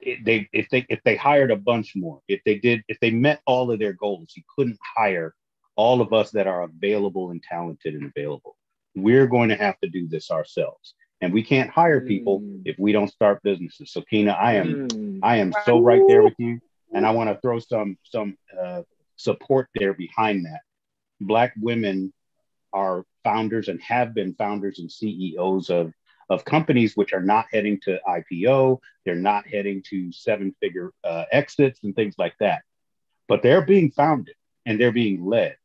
Speaker 3: it, they if they if they hired a bunch more if they did if they met all of their goals you couldn't hire all of us that are available and talented and available we're going to have to do this ourselves and we can't hire people mm. if we don't start businesses so Keena i am mm. i am so right there with you and i want to throw some some uh, support there behind that black women are founders and have been founders and CEOs of, of companies which are not heading to IPO, they're not heading to seven figure uh, exits and things like that. But they're being founded and they're being led.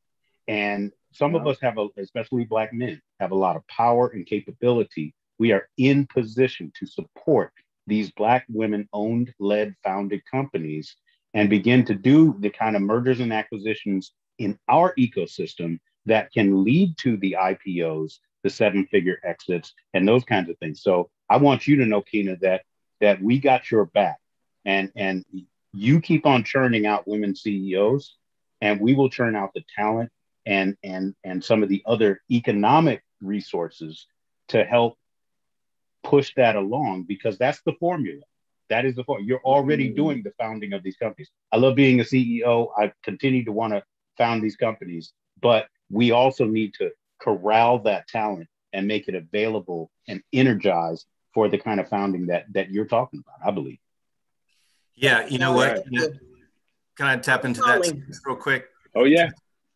Speaker 3: And some of us have, a, especially Black men, have a lot of power and capability. We are in position to support these Black women owned, led, founded companies and begin to do the kind of mergers and acquisitions in our ecosystem that can lead to the IPOs, the seven figure exits, and those kinds of things. So I want you to know, Keena, that that we got your back, and and you keep on churning out women CEOs, and we will churn out the talent and and and some of the other economic resources to help push that along because that's the formula. That is the point. You're already mm. doing the founding of these companies. I love being a CEO. I continue to want to found these companies, but we also need to corral that talent and make it available and energized for the kind of founding that that you're talking about. I believe.
Speaker 5: Yeah, you know what? Can I tap into that real quick?
Speaker 1: Oh yeah.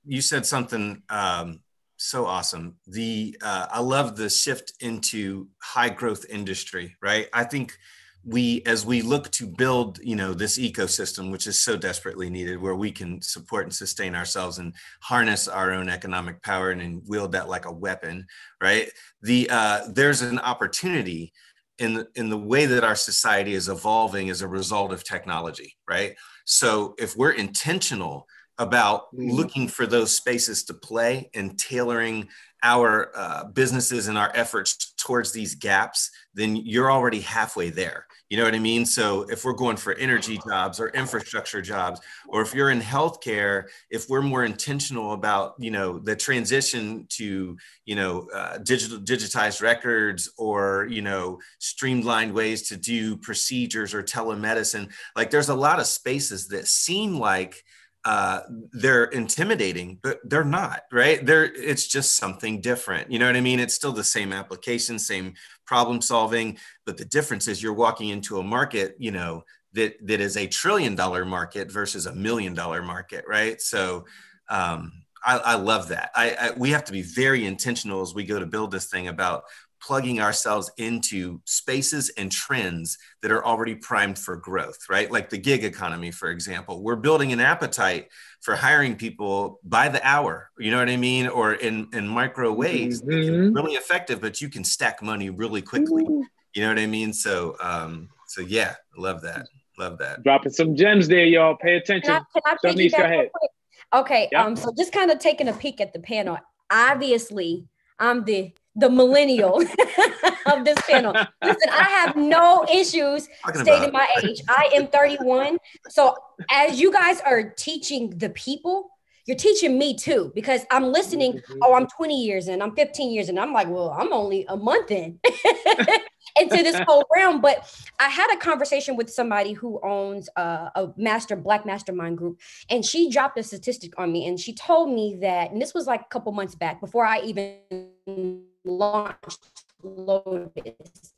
Speaker 5: You said something um, so awesome. The uh, I love the shift into high growth industry. Right. I think we as we look to build you know this ecosystem which is so desperately needed where we can support and sustain ourselves and harness our own economic power and, and wield that like a weapon right the uh, there's an opportunity in in the way that our society is evolving as a result of technology right so if we're intentional about mm-hmm. looking for those spaces to play and tailoring our uh, businesses and our efforts towards these gaps, then you're already halfway there. You know what I mean? So if we're going for energy jobs or infrastructure jobs, or if you're in healthcare, if we're more intentional about, you know, the transition to, you know, uh, digital digitized records or, you know, streamlined ways to do procedures or telemedicine, like there's a lot of spaces that seem like uh, they're intimidating, but they're not, right? They're it's just something different. You know what I mean? It's still the same application, same problem solving, but the difference is you're walking into a market, you know, that that is a trillion dollar market versus a million dollar market, right? So um, I, I love that. I, I we have to be very intentional as we go to build this thing about plugging ourselves into spaces and trends that are already primed for growth, right? Like the gig economy, for example. We're building an appetite for hiring people by the hour, you know what I mean? Or in, in micro ways, mm-hmm. really effective, but you can stack money really quickly. You know what I mean? So, um, so yeah, love that. Love that.
Speaker 1: Dropping some gems there, y'all. Pay attention. Can I, can I go ahead.
Speaker 6: Okay. Yep. Um, so just kind of taking a peek at the panel. Obviously, I'm the the millennial (laughs) of this panel. Listen, I have no issues stating my age. I am 31. So as you guys are teaching the people, you're teaching me too because I'm listening. Mm-hmm. Oh, I'm 20 years in, I'm 15 years in. I'm like, well, I'm only a month in (laughs) into this whole realm. But I had a conversation with somebody who owns a, a master black mastermind group, and she dropped a statistic on me, and she told me that, and this was like a couple months back before I even launched Lotus.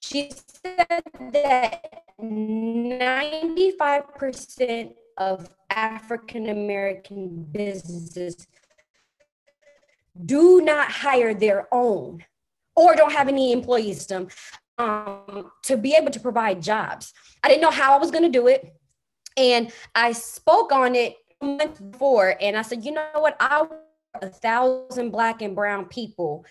Speaker 6: She said that 95% of African American businesses do not hire their own or don't have any employee system um, to be able to provide jobs. I didn't know how I was going to do it. And I spoke on it months before and I said, you know what? I a thousand black and brown people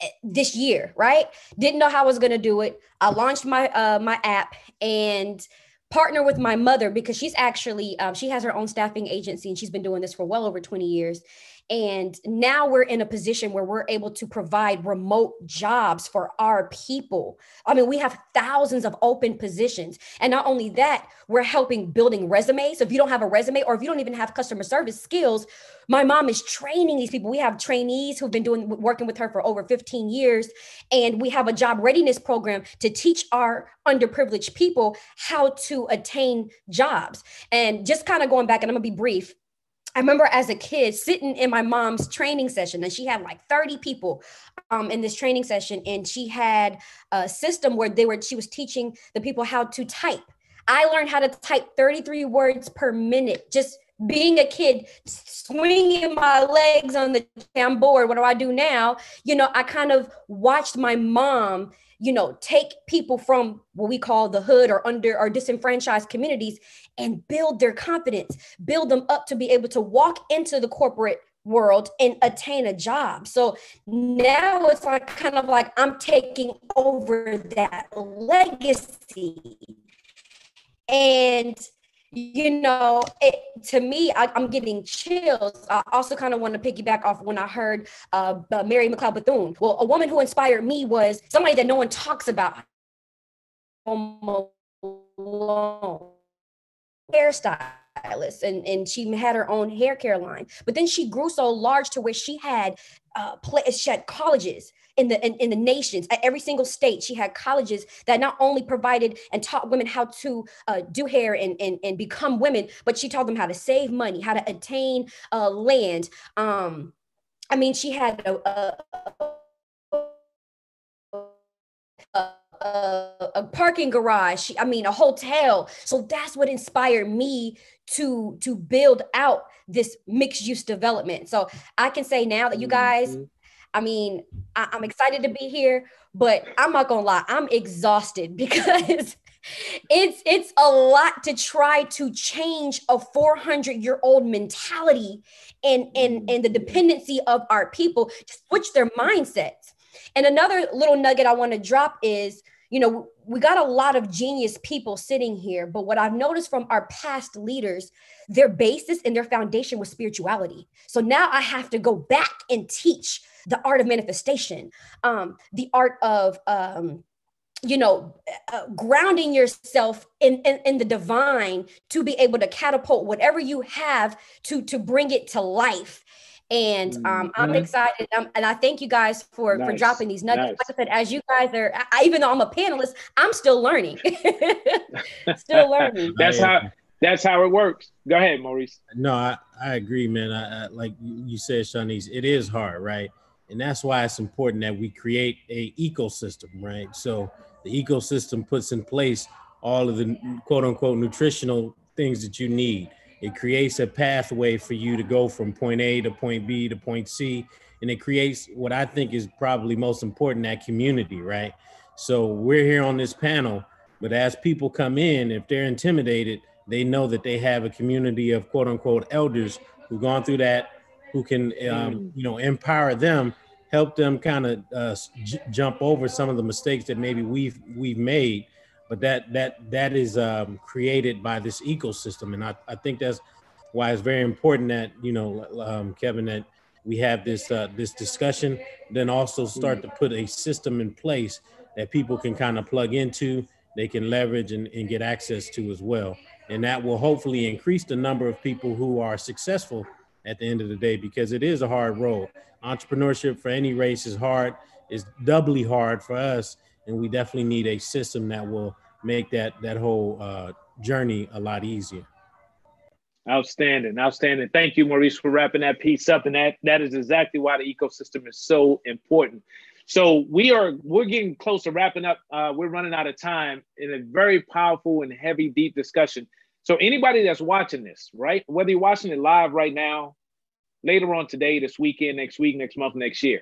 Speaker 6: eh, this year, right? Didn't know how I was going to do it. I launched my uh, my app and partner with my mother because she's actually um, she has her own staffing agency and she's been doing this for well over 20 years and now we're in a position where we're able to provide remote jobs for our people. I mean, we have thousands of open positions. And not only that, we're helping building resumes. So if you don't have a resume or if you don't even have customer service skills, my mom is training these people. We have trainees who've been doing working with her for over 15 years. And we have a job readiness program to teach our underprivileged people how to attain jobs. And just kind of going back, and I'm gonna be brief I remember as a kid sitting in my mom's training session, and she had like 30 people um, in this training session, and she had a system where they were she was teaching the people how to type. I learned how to type 33 words per minute, just being a kid, swinging my legs on the board. What do I do now? You know, I kind of watched my mom you know, take people from what we call the hood or under or disenfranchised communities and build their confidence, build them up to be able to walk into the corporate world and attain a job. So now it's like kind of like I'm taking over that legacy. And you know, it, to me, I, am getting chills. I also kind of want to piggyback off when I heard uh, Mary McLeod Bethune. Well, a woman who inspired me was somebody that no one talks about. Hairstylist, and, and she had her own hair care line. But then she grew so large to where she had uh, she had colleges in the in, in, the nations at every single state she had colleges that not only provided and taught women how to uh, do hair and, and and become women but she taught them how to save money how to attain uh, land. Um i mean she had a, a, a a, parking garage i mean a hotel. So that's what inspired me to to build out this mixed use development. So i can say now that you guys mm-hmm. I mean I, i'm excited to be here but i'm not gonna lie i'm exhausted (laughs) because it's it's a lot to try to change a 400 year old mentality and and and the dependency of our people to switch their mindsets. And another little nugget I want to drop is, you know, we got a lot of genius people sitting here, but what I've noticed from our past leaders, their basis and their foundation was spirituality. So now I have to go back and teach the art of manifestation, um, the art of um, you know uh, grounding yourself in, in, in the divine to be able to catapult whatever you have to to bring it to life and um, mm-hmm. I'm excited, um, and I thank you guys for nice. for dropping these nuggets. Nice. Like I said, as you guys are, I, even though I'm a panelist, I'm still learning, (laughs) still learning. (laughs)
Speaker 1: that's how that's how it works. Go ahead, Maurice.
Speaker 4: No, I, I agree, man. I, I, like you said, Shaunice, it is hard, right? And that's why it's important that we create a ecosystem, right? So the ecosystem puts in place all of the quote unquote nutritional things that you need it creates a pathway for you to go from point A to point B to point C. And it creates what I think is probably most important that community, right? So we're here on this panel, but as people come in, if they're intimidated, they know that they have a community of quote unquote elders who've gone through that, who can, um, mm. you know, empower them, help them kind of uh, j- jump over some of the mistakes that maybe we've we've made but that that that is um, created by this ecosystem. And I, I think that's why it's very important that you know um, kevin that we have this uh, this discussion then also start to put a system in place that people can kind of plug into they can leverage and, and get access to as well. And that will hopefully increase the number of people who are successful at the end of the day because it is a hard road. Entrepreneurship for any race is hard is doubly hard for us and we definitely need a system that will make that that whole uh, journey a lot easier.
Speaker 1: Outstanding, outstanding. Thank you, Maurice, for wrapping that piece up. And that that is exactly why the ecosystem is so important. So we are we're getting close to wrapping up. Uh, we're running out of time in a very powerful and heavy, deep discussion. So anybody that's watching this, right, whether you're watching it live right now, later on today, this weekend, next week, next month, next year,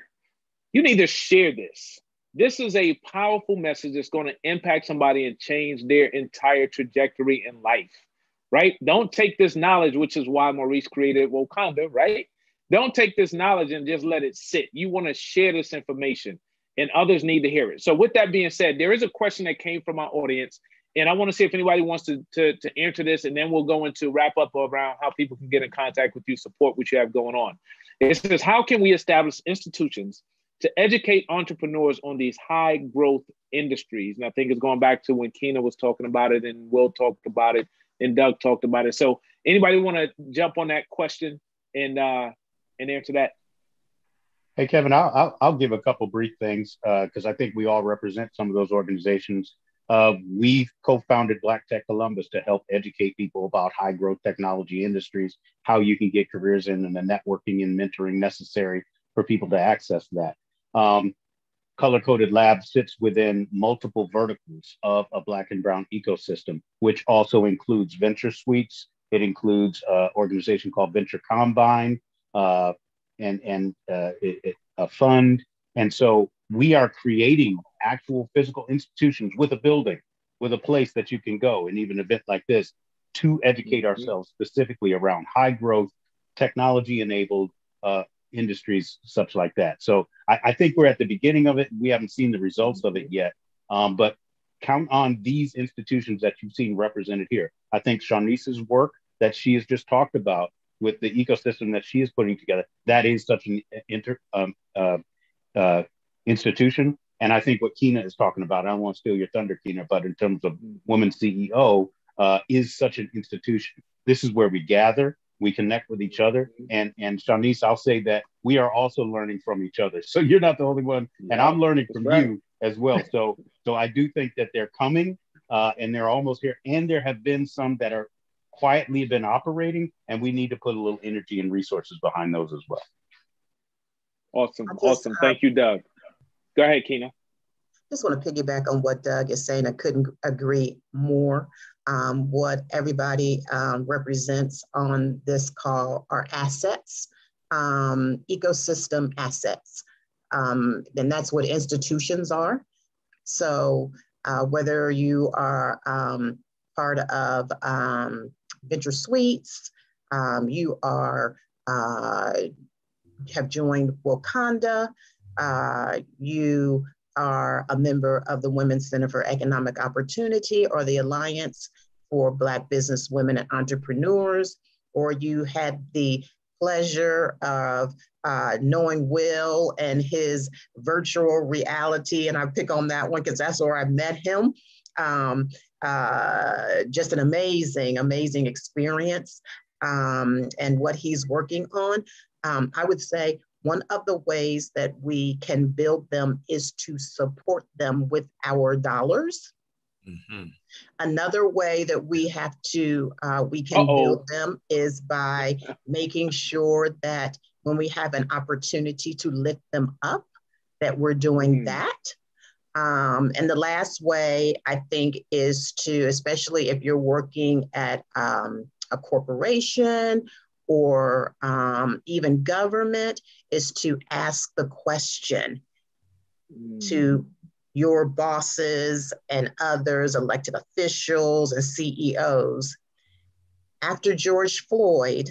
Speaker 1: you need to share this. This is a powerful message that's going to impact somebody and change their entire trajectory in life, right? Don't take this knowledge, which is why Maurice created Wakanda, right? Don't take this knowledge and just let it sit. You want to share this information and others need to hear it. So, with that being said, there is a question that came from our audience, and I want to see if anybody wants to, to, to answer this, and then we'll go into wrap up around how people can get in contact with you, support what you have going on. It says, How can we establish institutions to educate entrepreneurs on these high growth industries. And I think it's going back to when Keena was talking about it and Will talked about it and Doug talked about it. So anybody want to jump on that question and uh, and answer that?
Speaker 3: Hey, Kevin, I'll, I'll, I'll give a couple brief things because uh, I think we all represent some of those organizations. Uh, we co-founded Black Tech Columbus to help educate people about high growth technology industries, how you can get careers in, and the networking and mentoring necessary for people to access that. Um, Color Coded Lab sits within multiple verticals of a Black and Brown ecosystem, which also includes venture suites. It includes an organization called Venture Combine uh, and, and uh, it, it, a fund. And so we are creating actual physical institutions with a building, with a place that you can go, and even an event like this to educate mm-hmm. ourselves specifically around high growth, technology enabled uh, industries such like that. So I, I, think we're at the beginning of it. We haven't seen the results of it yet, um, but count on these institutions that you've seen represented here. I think Shaunice's work that she has just talked about with the ecosystem that she is putting together, that is such an inter, um, uh, uh, institution. And I think what Keena is talking about, I don't want to steal your thunder, Keena, but in terms of women CEO, uh, is such an institution. This is where we gather. We connect with each other. And and Shaunice, I'll say that we are also learning from each other. So you're not the only one, and I'm learning from right. you as well. So so I do think that they're coming uh, and they're almost here. And there have been some that are quietly been operating, and we need to put a little energy and resources behind those as well.
Speaker 1: Awesome, just, awesome. Uh, Thank you, Doug. Go ahead, Keena.
Speaker 2: Just want to piggyback on what Doug is saying. I couldn't agree more. Um, what everybody um, represents on this call are assets, um, ecosystem assets. Um, and that's what institutions are. So uh, whether you are um, part of um, Venture Suites, you are uh, have joined Wakanda, uh, you are a member of the Women's Center for Economic Opportunity or the Alliance for Black Business Women and Entrepreneurs, or you had the pleasure of uh, knowing Will and his virtual reality. And I pick on that one because that's where I met him. Um, uh, just an amazing, amazing experience um, and what he's working on. Um, I would say one of the ways that we can build them is to support them with our dollars. Mm-hmm. Another way that we have to uh, we can Uh-oh. build them is by making sure that when we have an opportunity to lift them up, that we're doing mm. that. Um, and the last way I think is to, especially if you're working at um, a corporation or um, even government, is to ask the question mm. to your bosses and others, elected officials and CEOs. After George Floyd,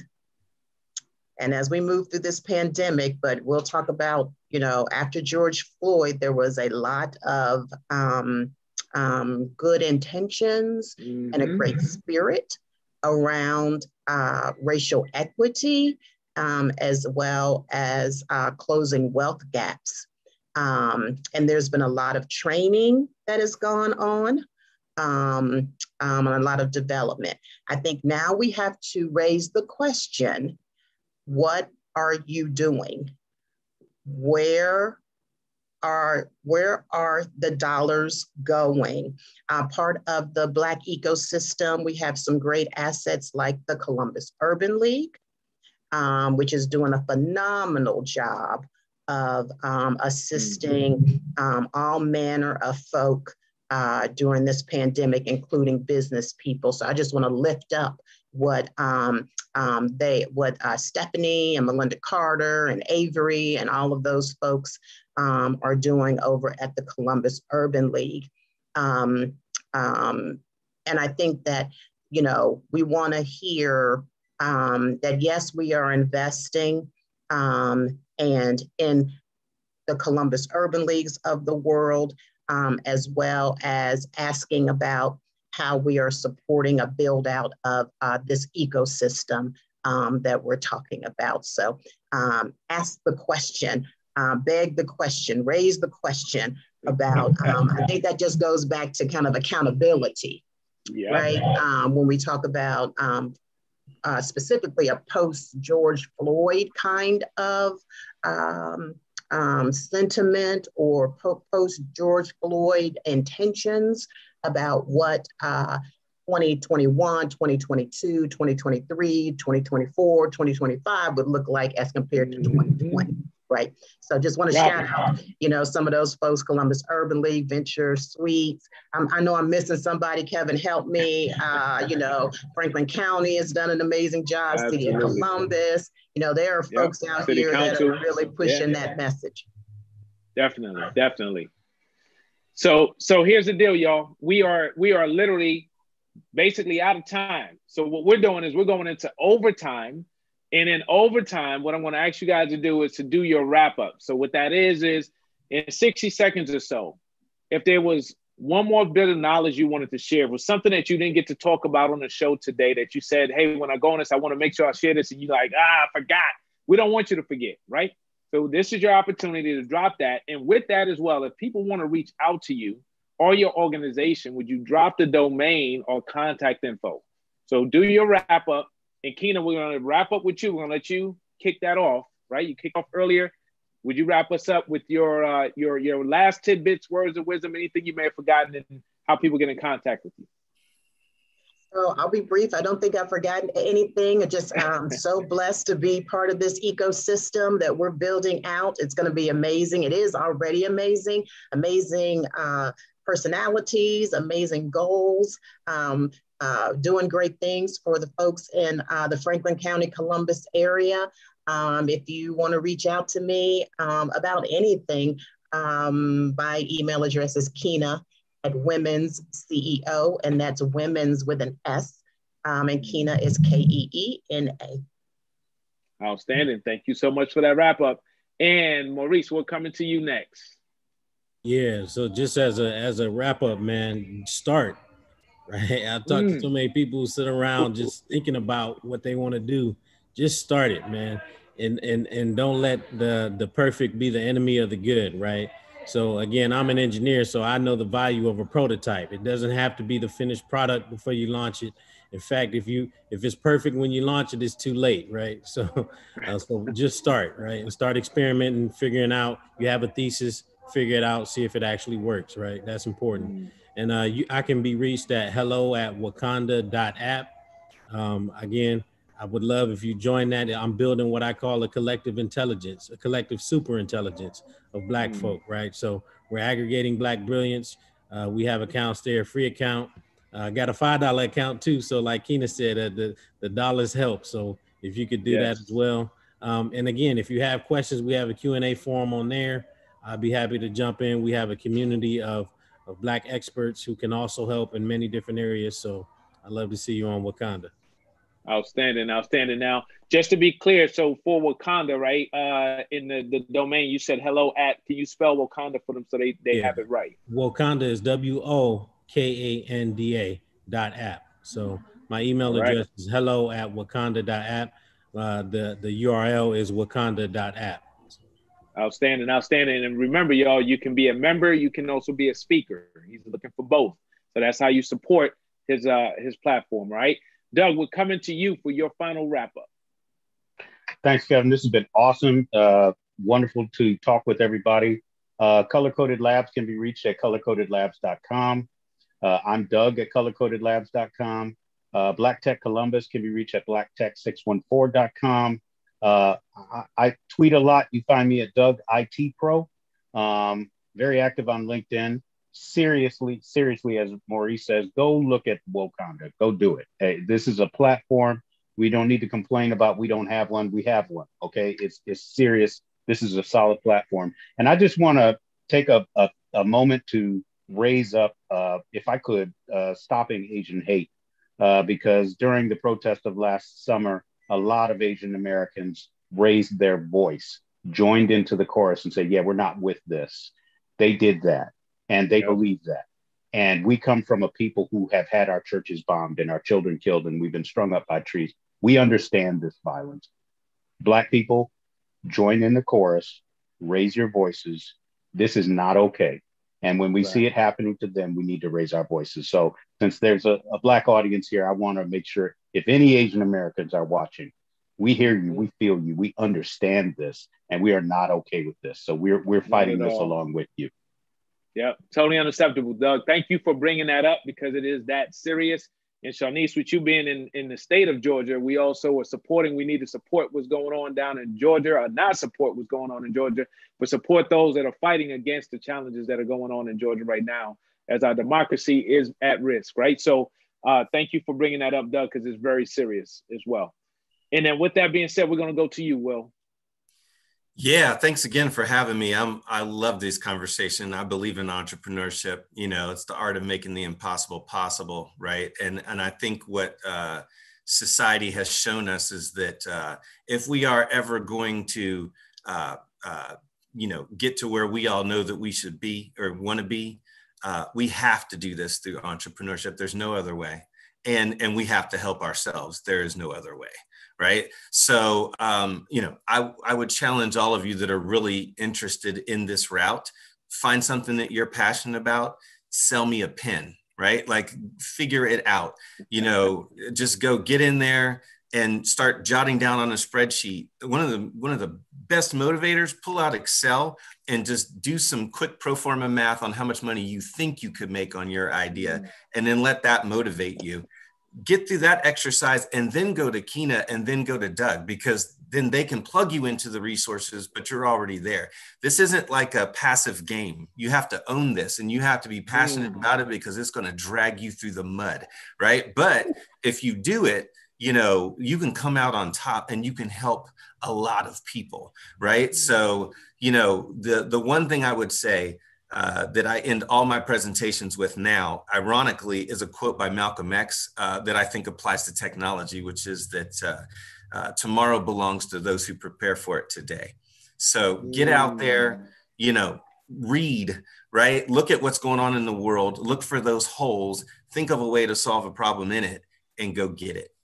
Speaker 2: and as we move through this pandemic, but we'll talk about, you know, after George Floyd, there was a lot of um, um, good intentions mm-hmm. and a great mm-hmm. spirit around uh, racial equity, um, as well as uh, closing wealth gaps. Um, and there's been a lot of training that has gone on um, um, and a lot of development. I think now we have to raise the question what are you doing? Where are where are the dollars going? Uh, part of the Black ecosystem, we have some great assets like the Columbus Urban League, um, which is doing a phenomenal job of um, assisting um, all manner of folk uh, during this pandemic, including business people. So I just want to lift up what um, um, they, what uh, Stephanie and Melinda Carter and Avery and all of those folks um, are doing over at the Columbus Urban League. Um, um, and I think that, you know, we want to hear um, that yes, we are investing and in the Columbus Urban Leagues of the world, as well as asking about how we are supporting a build out of uh, this ecosystem um, that we're talking about. So um, ask the question, uh, beg the question, raise the question about, (laughs) um, I think that just goes back to kind of accountability, yeah. right? Um, when we talk about um, uh, specifically a post George Floyd kind of um, um, sentiment or po- post George Floyd intentions about what uh, 2021, 2022, 2023, 2024, 2025 would look like as compared to 2020, right? So just want to yeah. shout out, you know, some of those folks, Columbus Urban League, Venture Suites. Um, I know I'm missing somebody. Kevin, help me. Uh, you know, Franklin County has done an amazing job. Absolutely. City of Columbus. You know, there are folks yep. out City here Council. that are really pushing yeah. that message.
Speaker 1: Definitely, definitely. So so here's the deal, y'all. We are we are literally basically out of time. So what we're doing is we're going into overtime. And in overtime, what I'm going to ask you guys to do is to do your wrap up. So what that is is in 60 seconds or so, if there was one more bit of knowledge you wanted to share, was something that you didn't get to talk about on the show today that you said, hey, when I go on this, I want to make sure I share this, and you're like, ah, I forgot. We don't want you to forget, right? So this is your opportunity to drop that. And with that as well, if people want to reach out to you or your organization, would you drop the domain or contact info? So do your wrap up And Keena, we're gonna wrap up with you. We're gonna let you kick that off, right? You kicked off earlier. Would you wrap us up with your uh, your your last tidbits, words of wisdom, anything you may have forgotten, and how people get in contact with you?
Speaker 2: So I'll be brief. I don't think I've forgotten anything. I just um, (laughs) so blessed to be part of this ecosystem that we're building out. It's going to be amazing. It is already amazing. Amazing uh, personalities, amazing goals. Um, uh, doing great things for the folks in uh, the Franklin County, Columbus area. Um, if you want to reach out to me um, about anything, um, my email address is Keena at Women's CEO, and that's Women's with an S. Um, and Keena is K E E N A.
Speaker 1: Outstanding. Thank you so much for that wrap up. And Maurice, we're coming to you next.
Speaker 4: Yeah. So just as a as a wrap up, man, start. Right. (laughs) I've talked mm. to so many people who sit around just thinking about what they want to do. Just start it, man. And and and don't let the the perfect be the enemy of the good, right? So again, I'm an engineer, so I know the value of a prototype. It doesn't have to be the finished product before you launch it. In fact, if you if it's perfect when you launch it, it's too late, right? (laughs) So, uh, so just start, right, and start experimenting, figuring out. You have a thesis, figure it out, see if it actually works, right? That's important. Mm-hmm. And uh, you, I can be reached at hello at wakanda.app. Um, again, I would love if you join that. I'm building what I call a collective intelligence, a collective super intelligence of Black mm. folk, right? So we're aggregating Black brilliance. Uh, we have accounts there, free account. I uh, got a five dollar account too. So like Keena said, uh, the the dollars help. So if you could do yes. that as well. Um, and again, if you have questions, we have a Q and A forum on there. I'd be happy to jump in. We have a community of of Black experts who can also help in many different areas. So I'd love to see you on Wakanda.
Speaker 1: Outstanding, outstanding. Now, just to be clear, so for Wakanda, right? Uh, in the, the domain, you said hello at. Can you spell Wakanda for them so they, they yeah. have it right?
Speaker 4: Wakanda is W O K A N D A dot app. So my email address right. is hello at wakanda dot app. Uh, the the URL is wakanda dot app.
Speaker 1: Outstanding, outstanding. And remember, y'all, you can be a member. You can also be a speaker. He's looking for both. So that's how you support his uh his platform, right? Doug, we're coming to you for your final wrap up.
Speaker 3: Thanks, Kevin. This has been awesome. Uh, wonderful to talk with everybody. Uh, Color Coded Labs can be reached at colorcodedlabs.com. Uh, I'm Doug at colorcodedlabs.com. Uh, Black Tech Columbus can be reached at blacktech614.com. Uh, I, I, tweet a lot. You find me at Doug IT Pro. Um, very active on LinkedIn seriously, seriously, as Maurice says, go look at Wakanda. Go do it. Hey, this is a platform we don't need to complain about. We don't have one. We have one. Okay, it's it's serious. This is a solid platform, and I just want to take a, a, a moment to raise up, uh, if I could, uh, stopping Asian hate, uh, because during the protest of last summer, a lot of Asian Americans raised their voice, joined into the chorus, and said, "Yeah, we're not with this." They did that and they yep. believe that. And we come from a people who have had our churches bombed and our children killed, and we've been strung up by trees. We understand this violence. Black people, join in the chorus, raise your voices. This is not okay. And when we right. see it happening to them, we need to raise our voices. So, since there's a, a Black audience here, I want to make sure if any Asian Americans are watching, we hear you, we feel you, we understand this, and we are not okay with this. So, we're, we're fighting this along with you.
Speaker 1: Yep, totally unacceptable, Doug. Thank you for bringing that up because it is that serious. And Shaunice, with you being in, in the state of Georgia, we also are supporting. We need to support what's going on down in Georgia, or not support what's going on in Georgia, but support those that are fighting against the challenges that are going on in Georgia right now, as our democracy is at risk, right? So, uh, thank you for bringing that up, Doug, because it's very serious as well. And then, with that being said, we're going to go to you, Will.
Speaker 5: Yeah, thanks again for having me. I'm I love this conversation. I believe in entrepreneurship. You know, it's the art of making the impossible possible, right? And and I think what uh, society has shown us is that uh, if we are ever going to, uh, uh you know, get to where we all know that we should be or want to be, uh, we have to do this through entrepreneurship. There's no other way, and and we have to help ourselves. There is no other way right? So um, you know I, I would challenge all of you that are really interested in this route. Find something that you're passionate about. Sell me a pen right? Like figure it out. You know just go get in there and start jotting down on a spreadsheet. One of the one of the best motivators, pull out Excel and just do some quick pro forma math on how much money you think you could make on your idea, mm-hmm. and then let that motivate you. Get through that exercise and then go to Keena and then go to Doug because then they can plug you into the resources, but you're already there. This isn't like a passive game. You have to own this and you have to be passionate mm. about it because it's going to drag you through the mud, right? But if you do it, you know, you can come out on top and you can help a lot of people, right? Mm. So, you know, the the one thing I would say uh, that I end all my presentations with now, ironically, is a quote by Malcolm X uh, that I think applies to technology, which is that uh, uh, tomorrow belongs to those who prepare for it today. So get out there, mm. you know, read, right? Look at what's going on in the world, look for those holes, think of a way to solve a problem in it, and go get it.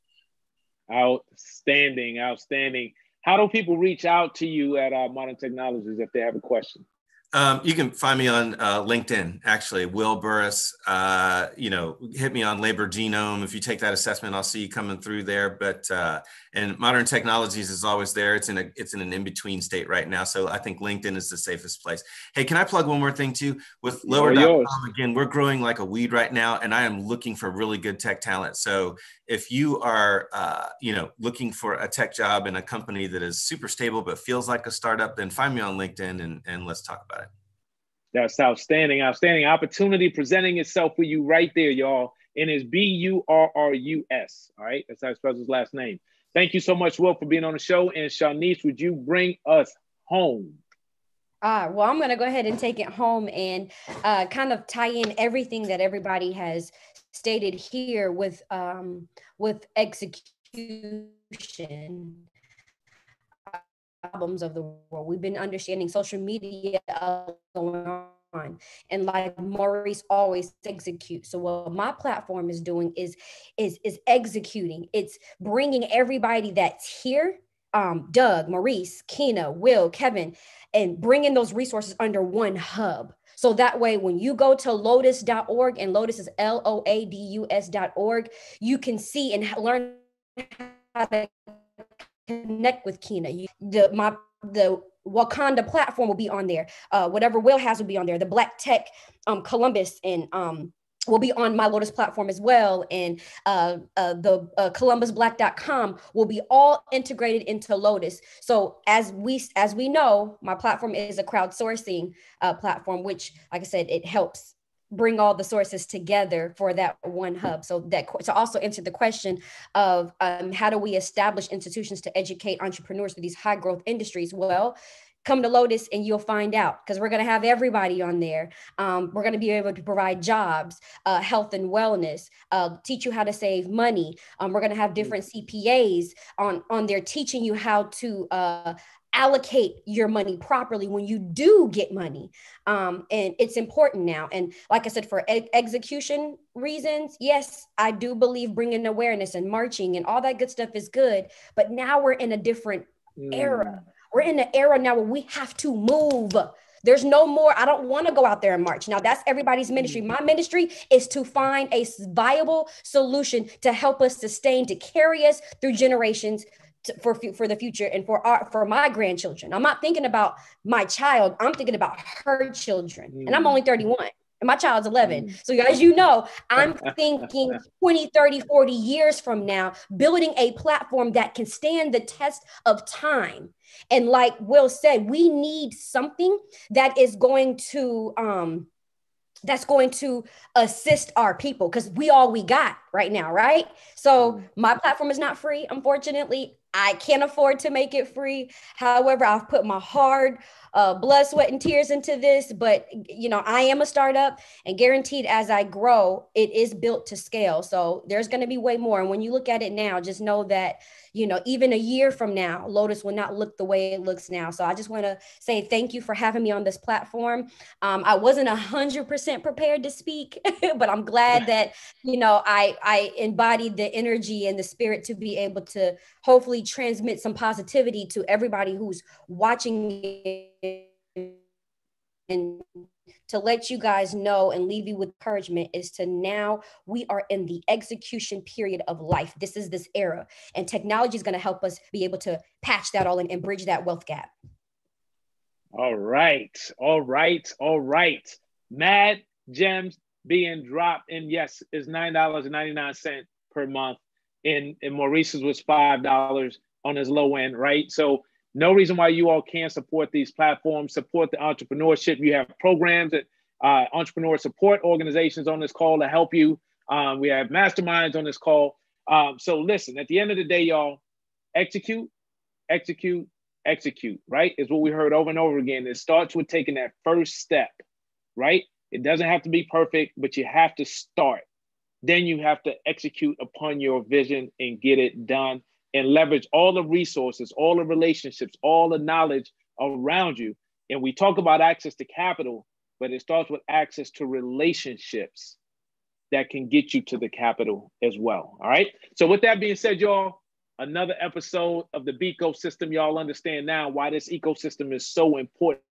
Speaker 1: Outstanding, outstanding. How do people reach out to you at uh, Modern Technologies if they have a question?
Speaker 5: Um, you can find me on uh, LinkedIn, actually, Will Burrus. Uh, you know, hit me on Labor Genome. If you take that assessment, I'll see you coming through there. But uh, and Modern Technologies is always there. It's in a it's in an in between state right now, so I think LinkedIn is the safest place. Hey, can I plug one more thing too? With Lower.com again, we're growing like a weed right now, and I am looking for really good tech talent. So if you are uh, you know looking for a tech job in a company that is super stable but feels like a startup, then find me on LinkedIn and and let's talk about it.
Speaker 1: That's outstanding, outstanding opportunity presenting itself for you right there, y'all. And it's B U R R U S. All right, that's how he spells his last name. Thank you so much, Will, for being on the show. And Shaunice, would you bring us home?
Speaker 6: Uh, well, I'm going to go ahead and take it home and uh, kind of tie in everything that everybody has stated here with um, with execution problems of the world. We've been understanding social media going on. And like Maurice always execute. So what my platform is doing is is is executing. It's bringing everybody that's here um, Doug, Maurice, Keena, Will, Kevin, and bringing those resources under one hub. So that way, when you go to loadus.org, and loadus is L O A D U S.org, you can see and learn how to connect with Keena. The my the Wakanda platform will be on there. Uh, whatever Will has will be on there. The Black Tech, um, Columbus, and um, will be on my Loadus platform as well. And uh, uh, the uh, ColumbusBlack.com will be all integrated into Loadus. So as we as we know, my platform is a crowdsourcing uh, platform, which, like I said, it helps bring all the sources together for that one hub. So that to also answer the question of um, how do we establish institutions to educate entrepreneurs for these high growth industries? Well, come to Loadus and you'll find out because we're going to have everybody on there. Um, we're going to be able to provide jobs, uh, health and wellness, uh, teach you how to save money. Um, we're going to have different CPAs on on there teaching you how to uh, allocate your money properly when you do get money. Um, and it's important now. And like I said, for e- execution reasons, yes, I do believe bringing awareness and marching and all that good stuff is good. But now we're in a different mm. era. We're in an era now where we have to move. There's no more. I don't want to go out there and march. Now, that's everybody's ministry. My ministry is to find a viable solution to help us sustain, to carry us through generations to, for for the future and for our for my grandchildren. I'm not thinking about my child. I'm thinking about her children, mm. and I'm only 31 and my child's 11 mm. so as you know i'm (laughs) thinking 20 30 40 years from now building a platform that can stand the test of time and like will said we need something that is going to um that's going to assist our people because we all we got right now right so mm. my platform is not free unfortunately I can't afford to make it free. However, I've put my hard uh, blood, sweat, and tears into this. But you know, I am a startup, and guaranteed as I grow, it is built to scale. So there's going to be way more. And when you look at it now, just know that you know, even a year from now, Loadus will not look the way it looks now. So I just want to say thank you for having me on this platform. Um, I wasn't a hundred percent prepared to speak, (laughs) but I'm glad that you know I I embodied the energy and the spirit to be able to hopefully transmit some positivity to everybody who's watching and to let you guys know and leave you with encouragement is to now we are in the execution period of life. This is this era, and technology is going to help us be able to patch that all in and bridge that wealth gap.
Speaker 1: All right, all right, all right. Mad gems being dropped, and yes, it's nine dollars and ninety nine cent per month. And, and Maurice's was five dollars on his low end, right? So no reason why you all can't support these platforms, support the entrepreneurship. You have programs that uh, entrepreneur support organizations on this call to help you. Um, we have masterminds on this call. Um, so listen, at the end of the day, y'all, execute, execute, execute, right? Is what we heard over and over again. It starts with taking that first step, right? It doesn't have to be perfect, but you have to start. Then you have to execute upon your vision and get it done and leverage all the resources, all the relationships, all the knowledge around you. And we talk about access to capital, but it starts with access to relationships that can get you to the capital as well. All right. So, with that being said, y'all, another episode of the Becosystem. Y'all understand now why this ecosystem is so important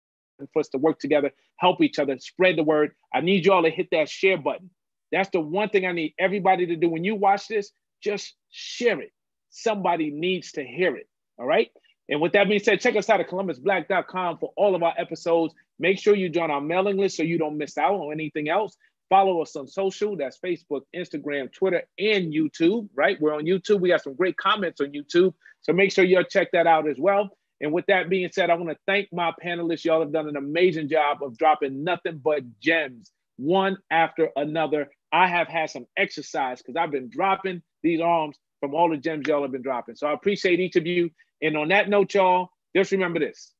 Speaker 1: for us to work together, help each other, spread the word. I need y'all to hit that share button. That's the one thing I need everybody to do. When you watch this, just share it somebody needs to hear it. All right. And with that being said, check us out at columbusblack.com for all of our episodes. Make sure you join our mailing list so you don't miss out on anything else. Follow us on social. That's Facebook, Instagram, Twitter, and YouTube, right? We're on YouTube. We have some great comments on YouTube. So make sure you'll check that out as well. And with that being said, I want to thank my panelists. Y'all have done an amazing job of dropping nothing but gems one after another. I have had some exercise because I've been dropping these arms from all the gems y'all have been dropping. So I appreciate each of you. And on that note, y'all, just remember this.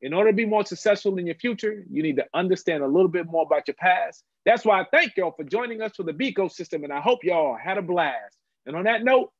Speaker 1: In order to be more successful in your future, you need to understand a little bit more about your past. That's why I thank y'all for joining us for the Becosystem, and I hope y'all had a blast. And on that note,